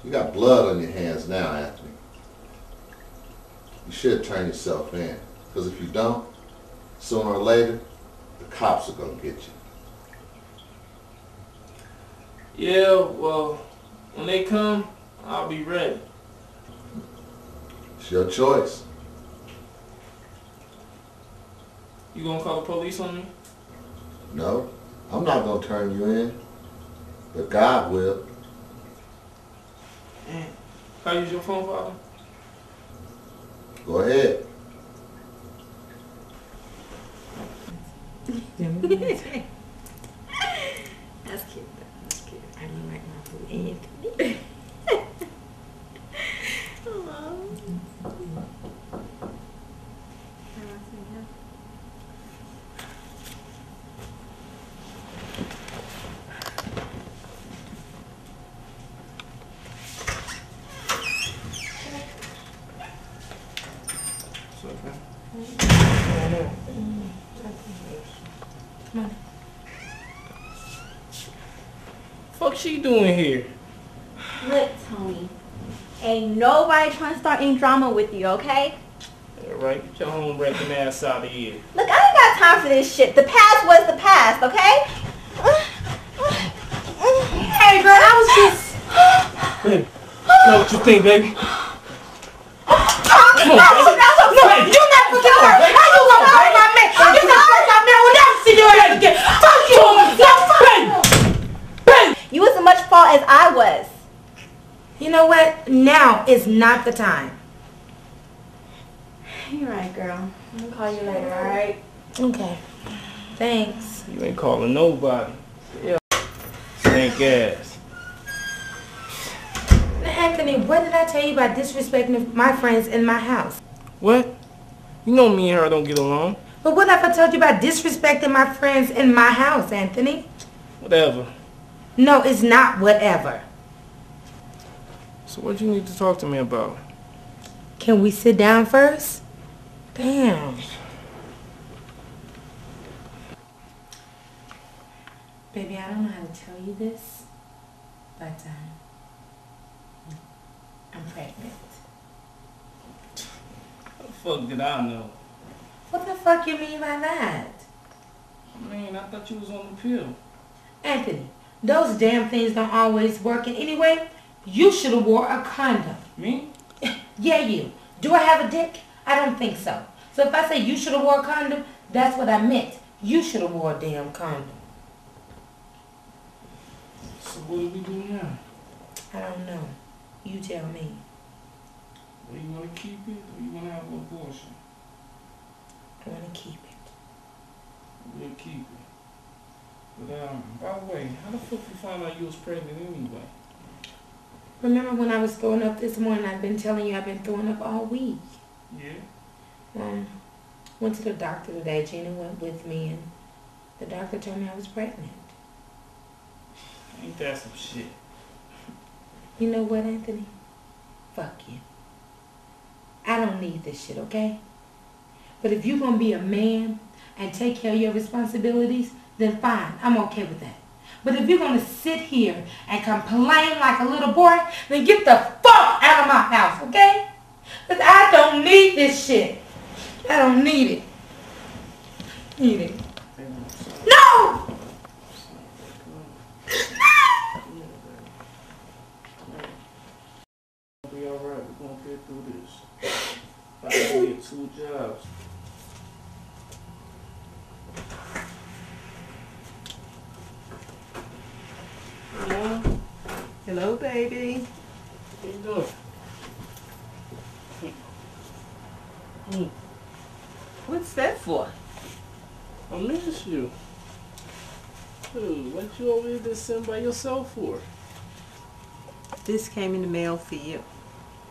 You got blood on your hands now, Anthony. You should turn yourself in. Because if you don't, sooner or later, the cops are going to get you. Yeah, well, when they come, I'll be ready. It's your choice. You gonna call the police on me? No, I'm not going to turn you in. But God will. Can I use your phone, Father? Go ahead. [LAUGHS] That's cute. That's cute. I don't like my food. Anthony. Fuck she doing here? Look, Tony. Ain't nobody trying to start any drama with you, okay? Yeah, right. Get your home wrecking ass out of here. Look, I ain't got time for this shit. The past was the past, okay? [SIGHS] [SIGHS] [SIGHS] Hey, girl, I was just. Baby, know what you think, baby? Come on, no, you not forget her. How you gonna hurt my man? You the first I met. We'll never see you ever again. Fuck you. No, You was as much fault as I was. You know what? Now is not the time. You're right, girl. I'll call you later, alright? Okay. Thanks. You ain't calling nobody. Yeah. Stank ass. Anthony, what did I tell you about disrespecting my friends in my house? What? You know me and her don't get along. But what if I told you about disrespecting my friends in my house, Anthony? Whatever. No, it's not whatever. So what do you need to talk to me about? Can we sit down first? Damn. Baby, I don't know how to tell you this, but um, I'm pregnant. What the fuck did I know? What the fuck you mean by that? I mean, I thought you was on the pill. Anthony, those damn things don't always work. And anyway, you should have wore a condom. Me? Yeah, you. Do I have a dick? I don't think so. So if I say you should have wore a condom, that's what I meant. You should have wore a damn condom. So what do we do now? I don't know. You tell me. Do you want to keep it or you want to have an abortion? I want to keep it. We'll keep it. But um, by the way, how the fuck you find out you was pregnant anyway? Remember when I was throwing up this morning? I've been telling you I've been throwing up all week. Yeah. Um, went to the doctor today. Gina went with me, and the doctor told me I was pregnant. Ain't that some shit? You know what, Anthony? Fuck you. I don't need this shit, okay? But if you're gonna be a man and take care of your responsibilities, then fine. I'm okay with that. But if you're gonna sit here and complain like a little boy, then get the fuck out of my house, okay? Cause I don't need this shit. I don't need it. Need it. No! We'll be alright. We're gonna get through this. I gotta get two jobs. Hello? Hello, baby. How you doing? Hmm. What's that for? I miss you. Dude, what you over here just sitting by yourself for? This came in the mail for you.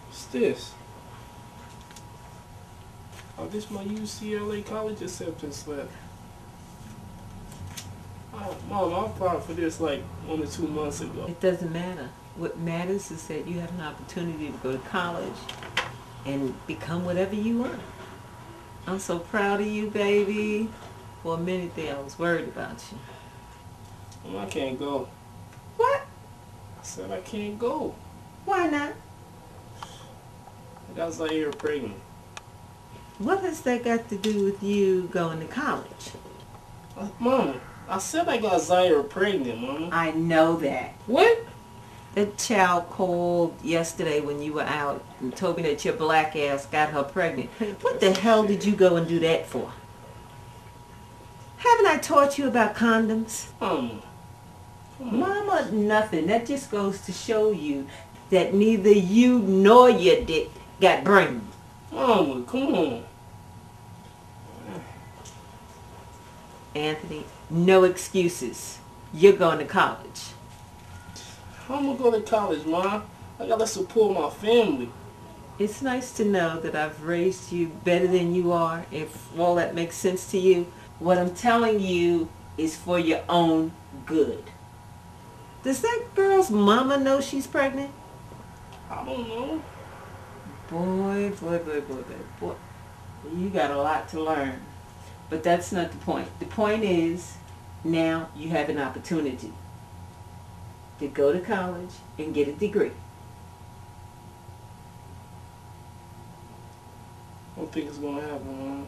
What's this? Oh, this my UCLA college acceptance letter. Oh, Mom, I applied for this like one or two months ago. It doesn't matter. What matters is that you have an opportunity to go to college and become whatever you want. I'm so proud of you, baby. For a minute there, I was worried about you. Mom, I can't go. What? I said I can't go. Why not? I got Zaire pregnant. What has that got to do with you going to college? Uh, Mama, I said I got Zaire pregnant, Mama. I know that. What? That child called yesterday when you were out and told me that your black ass got her pregnant. What the hell did you go and do that for? Haven't I taught you about condoms? Mama. Mama, nothing. That just goes to show you that neither you nor your dick got brains. Mama, come on. Anthony, no excuses. You're going to college. How am I going to go to college, Mom? I gotta support my family. It's nice to know that I've raised you better than you are, if all that makes sense to you. What I'm telling you is for your own good. Does that girl's mama know she's pregnant? I don't know. Boy, boy, boy, boy, boy, boy. You got a lot to learn. But that's not the point. The point is, now you have an opportunity to go to college and get a degree. I don't think it's gonna happen, Mom.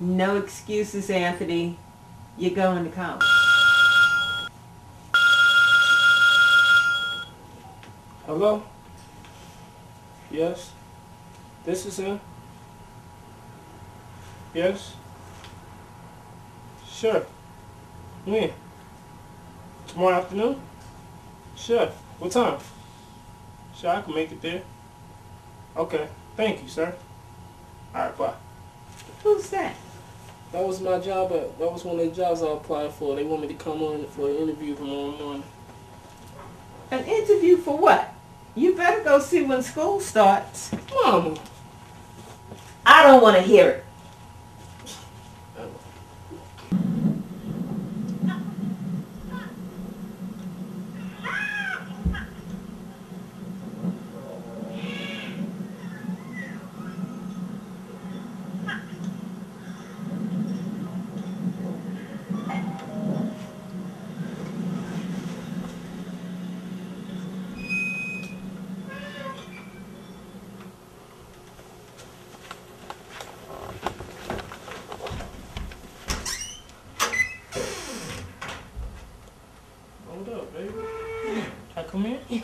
No excuses, Anthony. You're going to college. Hello? Yes? This is him? Yes? Sure. When? Tomorrow afternoon? Sure. What time? Sure, I can make it there. Okay. Thank you, sir. Alright, bye. Who's that? That was my job at, that was one of the jobs I applied for. They want me to come on for an interview tomorrow morning. An interview for what? You better go see when school starts. Mama. I don't want to hear it. Hold up, baby. Can I come in?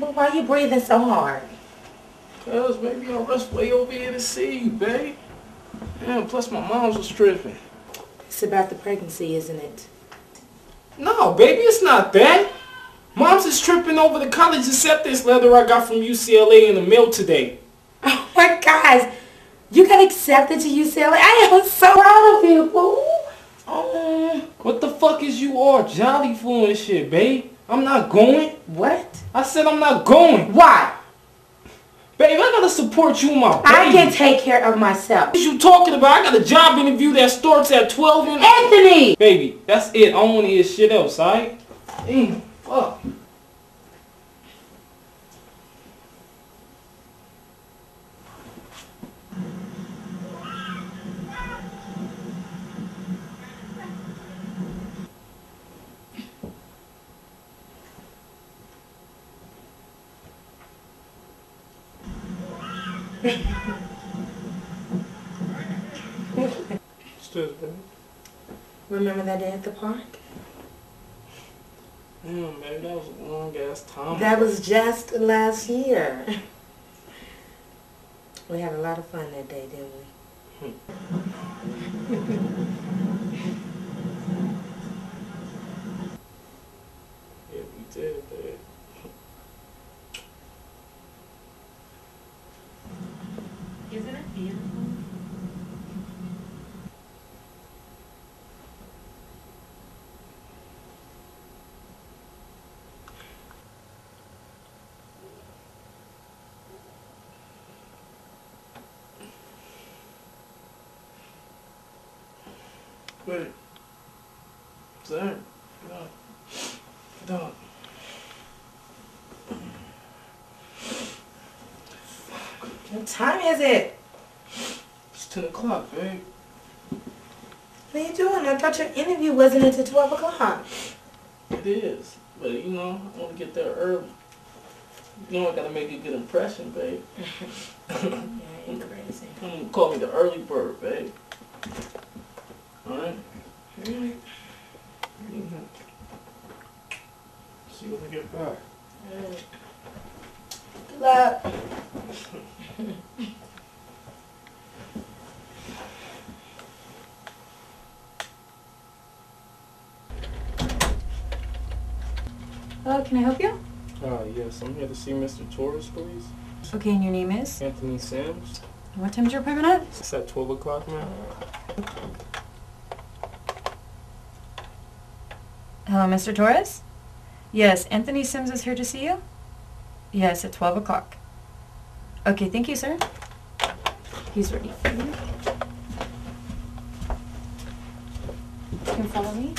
But why you breathing so hard? Cause baby, I rushed way over here to see you, babe. Yeah, plus my mom's was tripping. It's about the pregnancy, isn't it? No, baby, it's not that. Mom's is tripping over the college acceptance letter I got from UCLA in the mail today. [LAUGHS] Oh my gosh, you got accepted to UCLA. I am so proud of you. Oh, what the fuck is you all jolly for and shit, babe? I'm not going. What? I said I'm not going. Why? Babe, I gotta support you my baby. I can take care of myself. What are you talking about? I got a job interview that starts at 12 and... Anthony! Baby, that's it. I don't want to hear shit else, alright? Damn, fuck. Still. Remember that day at the park? Damn, baby, that was a long ass time. That was just last year. We had a lot of fun that day, didn't we did, babe. Isn't it Wait. Sir. No. No. What time is it? 10 o'clock, babe. What are you doing? I thought your interview wasn't until 12 o'clock. It is, but you know, I want to get there early. You know, I gotta make a good impression, babe. [LAUGHS] yeah, you crazy. Mm, Call me the early bird, babe. Alright? Alright. Mhm. See when I get back. Alright. Good luck. [LAUGHS] Hello, can I help you? Uh, yes, I'm here to see Mr. Torres, please. Okay, and your name is? Anthony Sims. What time's your appointment at? It's at 12 o'clock, ma'am. Hello, Mr. Torres? Yes, Anthony Sims is here to see you? Yes, at 12 o'clock. Okay, thank you, sir. He's ready for you. You can follow me.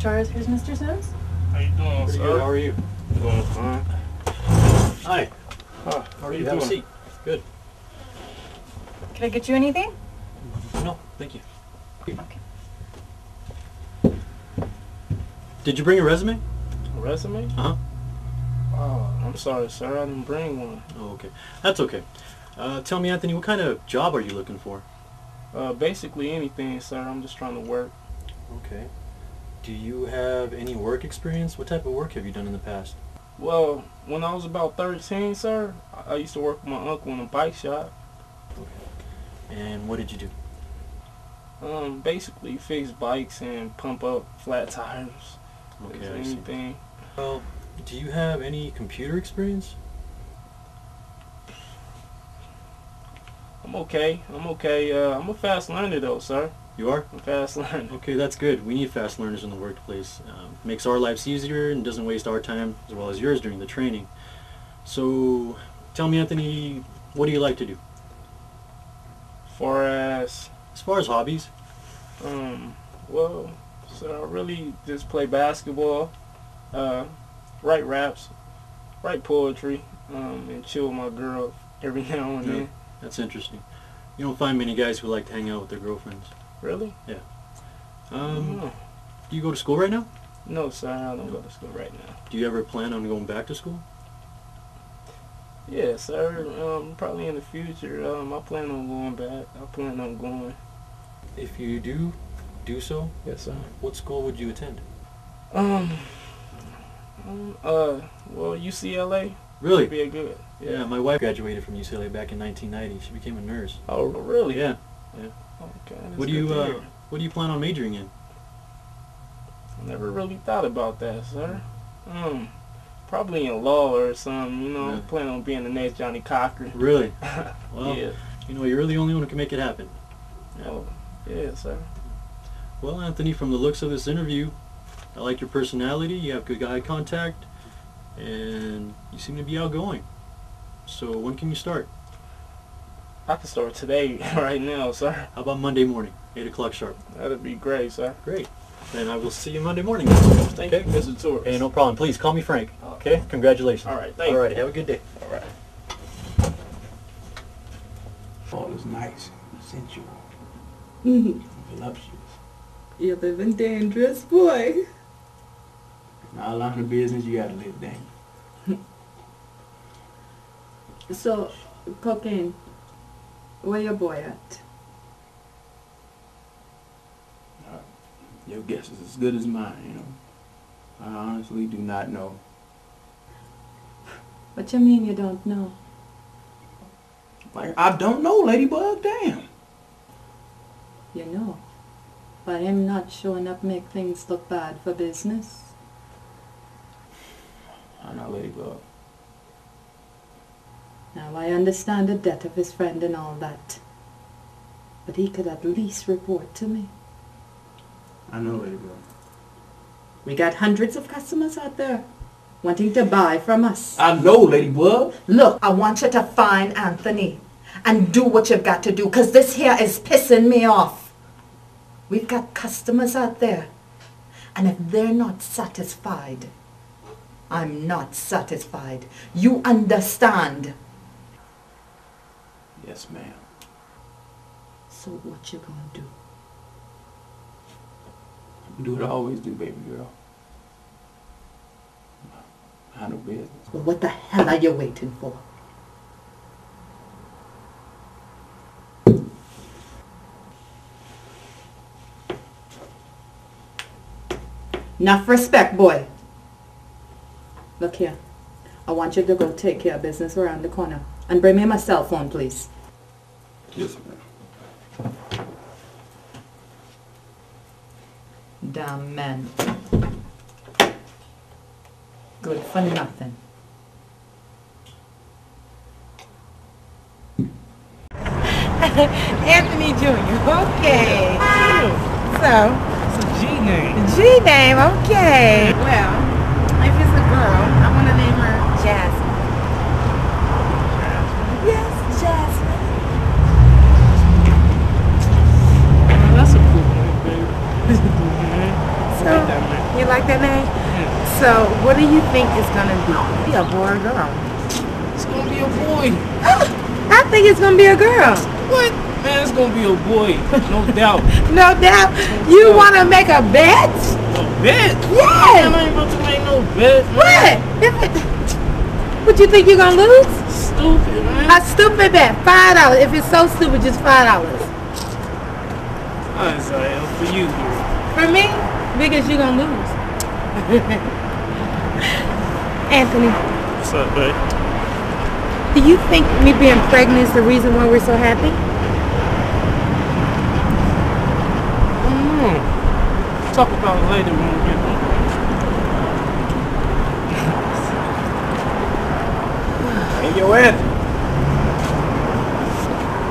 Torres, here's Mr. Sims. How you doing, Pretty sir? good. How are you? Doing fine. Hi. Huh, how are you Have a doing? seat. Good. Can I get you anything? No, thank you. Okay. Did you bring a resume? A resume? Uh huh. Oh, I'm sorry, sir. I didn't bring one. Oh, okay. That's okay. Uh, tell me, Anthony, what kind of job are you looking for? Uh, basically anything, sir. I'm just trying to work. Okay. Do you have any work experience? What type of work have you done in the past? Well, when I was about 13, sir, I used to work with my uncle in a bike shop. And what did you do? Um, basically fix bikes and pump up flat tires. Okay, If I see. anything. Well, do you have any computer experience? I'm okay. I'm okay. Uh, I'm a fast learner though, sir. You are? I'm fast learner. Okay, that's good. We need fast learners in the workplace. Um, makes our lives easier and doesn't waste our time as well as yours during the training. So, tell me, Anthony, what do you like to do? Far as As far as hobbies? um, well, so I really just play basketball, uh, write raps, write poetry, um, and chill with my girl every [LAUGHS] now and Yeah, then. that's interesting. You don't find many guys who like to hang out with their girlfriends. Really? Yeah. Um, do you go to school right now? No, sir. I don't go to school right now. Do you ever plan on going back to school? Yeah, sir. Um, probably in the future. Um, I plan on going back. I plan on going. If you do do so, Yes, sir. what school would you attend? Um, um, uh, well, UCLA. Really? Be a good. Yeah, my wife graduated from UCLA back in 1990. She became a nurse. Oh, really? Yeah. Yeah. Okay. that's What do you uh. What do you plan on majoring in? Never really thought about that, sir. Um, probably in law or something. You know, Yeah. plan on being the next Johnnie Cochran. Really? [LAUGHS] Well, yeah. you know, you're the only one who can make it happen. Oh, yeah, sir. Well, Anthony, from the looks of this interview, I like your personality. You have good eye contact, and you seem to be outgoing. So when can you start? I can start today, [LAUGHS] right now, sir. How about Monday morning, 8 o'clock sharp? That'd be great, sir. Great. Then I will see you Monday morning. Thank okay? you, Mr. Torres. Hey, no problem. Please call me Frank. Okay? Congratulations. All right, thank you. All right, have a good day. All right. All is nice, sensual, [LAUGHS] voluptuous. You're living dangerous, boy. Now, learn the business, you gotta live dangerous. [LAUGHS] So, cocaine, where your boy at? Uh, your guess is as good as mine, you know. I honestly do not know. What you mean you don't know? Like, I don't know, Ladybug, damn. You know. By him not showing up make things look bad for business. I know, Ladybug. Now I understand the death of his friend and all that. But he could at least report to me. I know, Ladybug. We got hundreds of customers out there wanting to buy from us. I know, lady Ladybug. Look, I want you to find Anthony and do what you've got to do because this here is pissing me off. We've got customers out there and if they're not satisfied, I'm not satisfied. You understand? Yes, ma'am. So what you gonna do? Do what I always do, baby girl. Handle business. Well, what the hell are you waiting for? Enough respect, boy. Look here. I want you to go take care of business around the corner. And bring me my cell phone, please. Yes, ma'am. Damn man. Good for nothing. [LAUGHS] Anthony Jr. Okay. So. It's a G name. G name. Okay. Well, if it's a girl, I want to name her Jasmine. Yes, Jasmine. That's a cool name, baby. So, you like that name? So, what do you think it's gonna be? Be a boy or girl? It's gonna be a boy. [GASPS] I think it's gonna be a girl. What? Man, it's gonna be a boy. No doubt. [LAUGHS] No doubt. You want to make a bet? A bet? Yes. Man, I ain't about to make no bet. What? [LAUGHS] What you think you're gonna lose? Stupid, man. A stupid bet. Five dollars. If it's so stupid, just five dollars. I'm sorry, for you. For me, because you're gonna lose. [LAUGHS] Anthony, What's up, babe? do you think me being pregnant is the reason why we're so happy? Mm. Talk about it later when we get home. [SIGHS] Hey, yo, Anthony.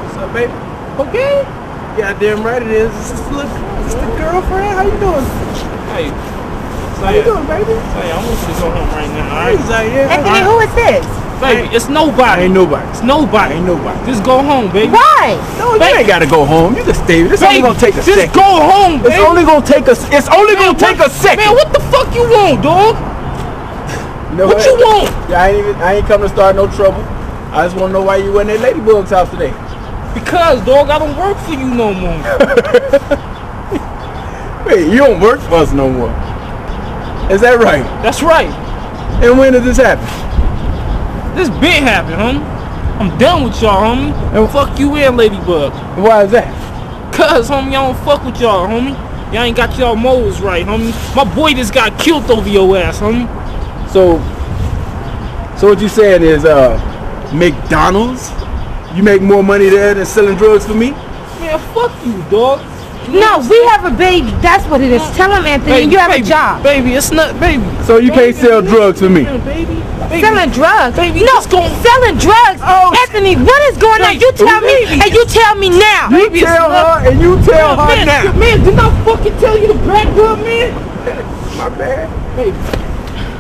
What's up, baby? Okay. Goddamn right it is. This is the, this is the girlfriend. How you doing? Hey. How you doing, baby? Hey, I want you to go home right now, alright? Hey, Zaire. Anthony, who is this? Baby, it's nobody. Ain't nobody. It's nobody. Ain't nobody. Just go home, baby. Why? No, you ain't gotta go home. You can stay. This only gonna take a just second. go home, baby. It's only gonna take us. It's only Man, gonna take what- a second. Man, what the fuck you want, dog? [LAUGHS] You know what you want? Yeah, I ain't even. I ain't come to start no trouble. I just wanna know why you went at Ladybug's house today. Because, dog, I don't work for you no more. [LAUGHS] Wait, you don't work for us no more. Is that right? That's right. And when did this happen? This been happened, homie. I'm done with y'all, homie. And fuck you and Ladybug. Why is that? Cause, homie, I don't fuck with y'all, homie. Y'all ain't got y'all moles right, homie. My boy just got killed over your ass, homie. So, so what you saying is, uh, McDonald's? You make more money there than selling drugs for me? Man, fuck you, dog. No, we have a baby. That's what it is. Tell him, Anthony, Baby, you have baby, a job. Baby, it's not, baby. So you can't sell drugs for me? Baby, baby. Selling drugs. Baby, no, just go- selling drugs. Oh, Anthony, what is going on? You tell me, baby. and you tell me now. You tell her and you tell her man, now. Man, did I fucking tell you to back up, man? My bad. Baby,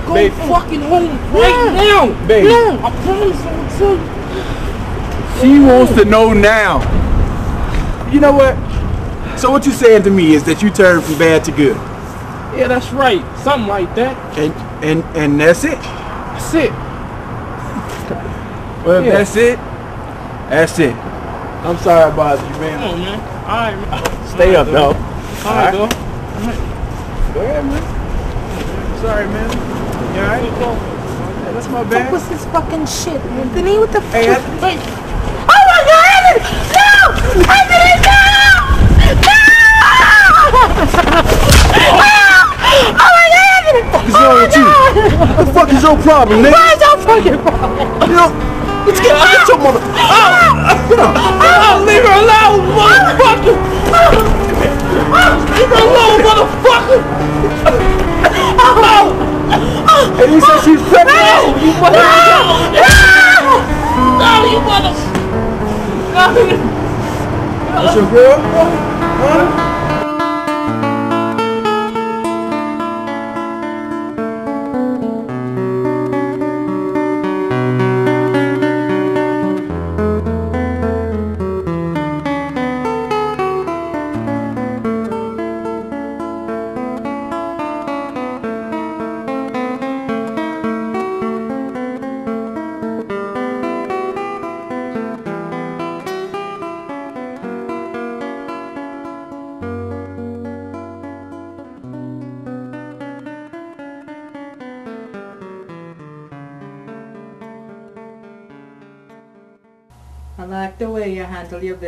go Baby. fucking home right now. Baby. No, I promise I will tell you. She wants to know now. You know what? So what you saying to me is that you turned from bad to good. Yeah, that's right. Something like that. And and and that's it. That's it. [LAUGHS] Well, Yeah. that's it, that's it. I'm sorry I bothered you, Come man. on, man. All right, man. Stay up, dog. All right, dog. Go ahead, man. Sorry, man. You alright? Yeah, that's my bad. What bad. was this fucking shit, Anthony? What the fuck? Hey, Anthony. Oh my God, Anthony! No! Anthony, no! No! Oh my God, Anthony! What's wrong with you? What the fuck is your problem, nigga? Why is your fucking problem? You know, let's get, let's get your mother. Oh. Oh, leave her alone, motherfucker! Leave her alone, motherfucker! Oh, And you said she's pregnant. no, oh, you mother... No! No, you mother... No, That's your girl? Huh?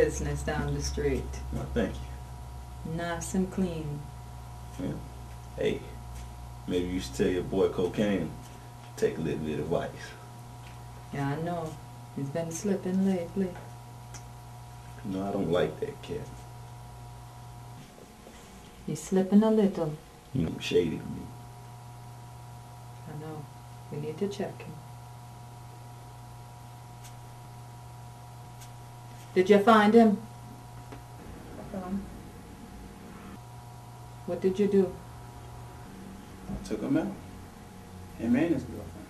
Business down the street. Well, thank you. Nice and clean. Yeah. Hey, maybe you should tell your boy Cocaine take a little bit of advice. Yeah, I know. He's been slipping lately. No, I don't like that cat. He's slipping a little. You know, shady to me. I know. We need to check him. Did you find him? What did you do? I took him out. Him and his girlfriend.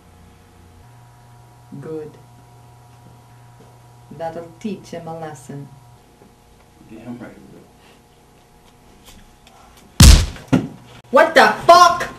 Good. That'll teach him a lesson. Damn right. What the fuck?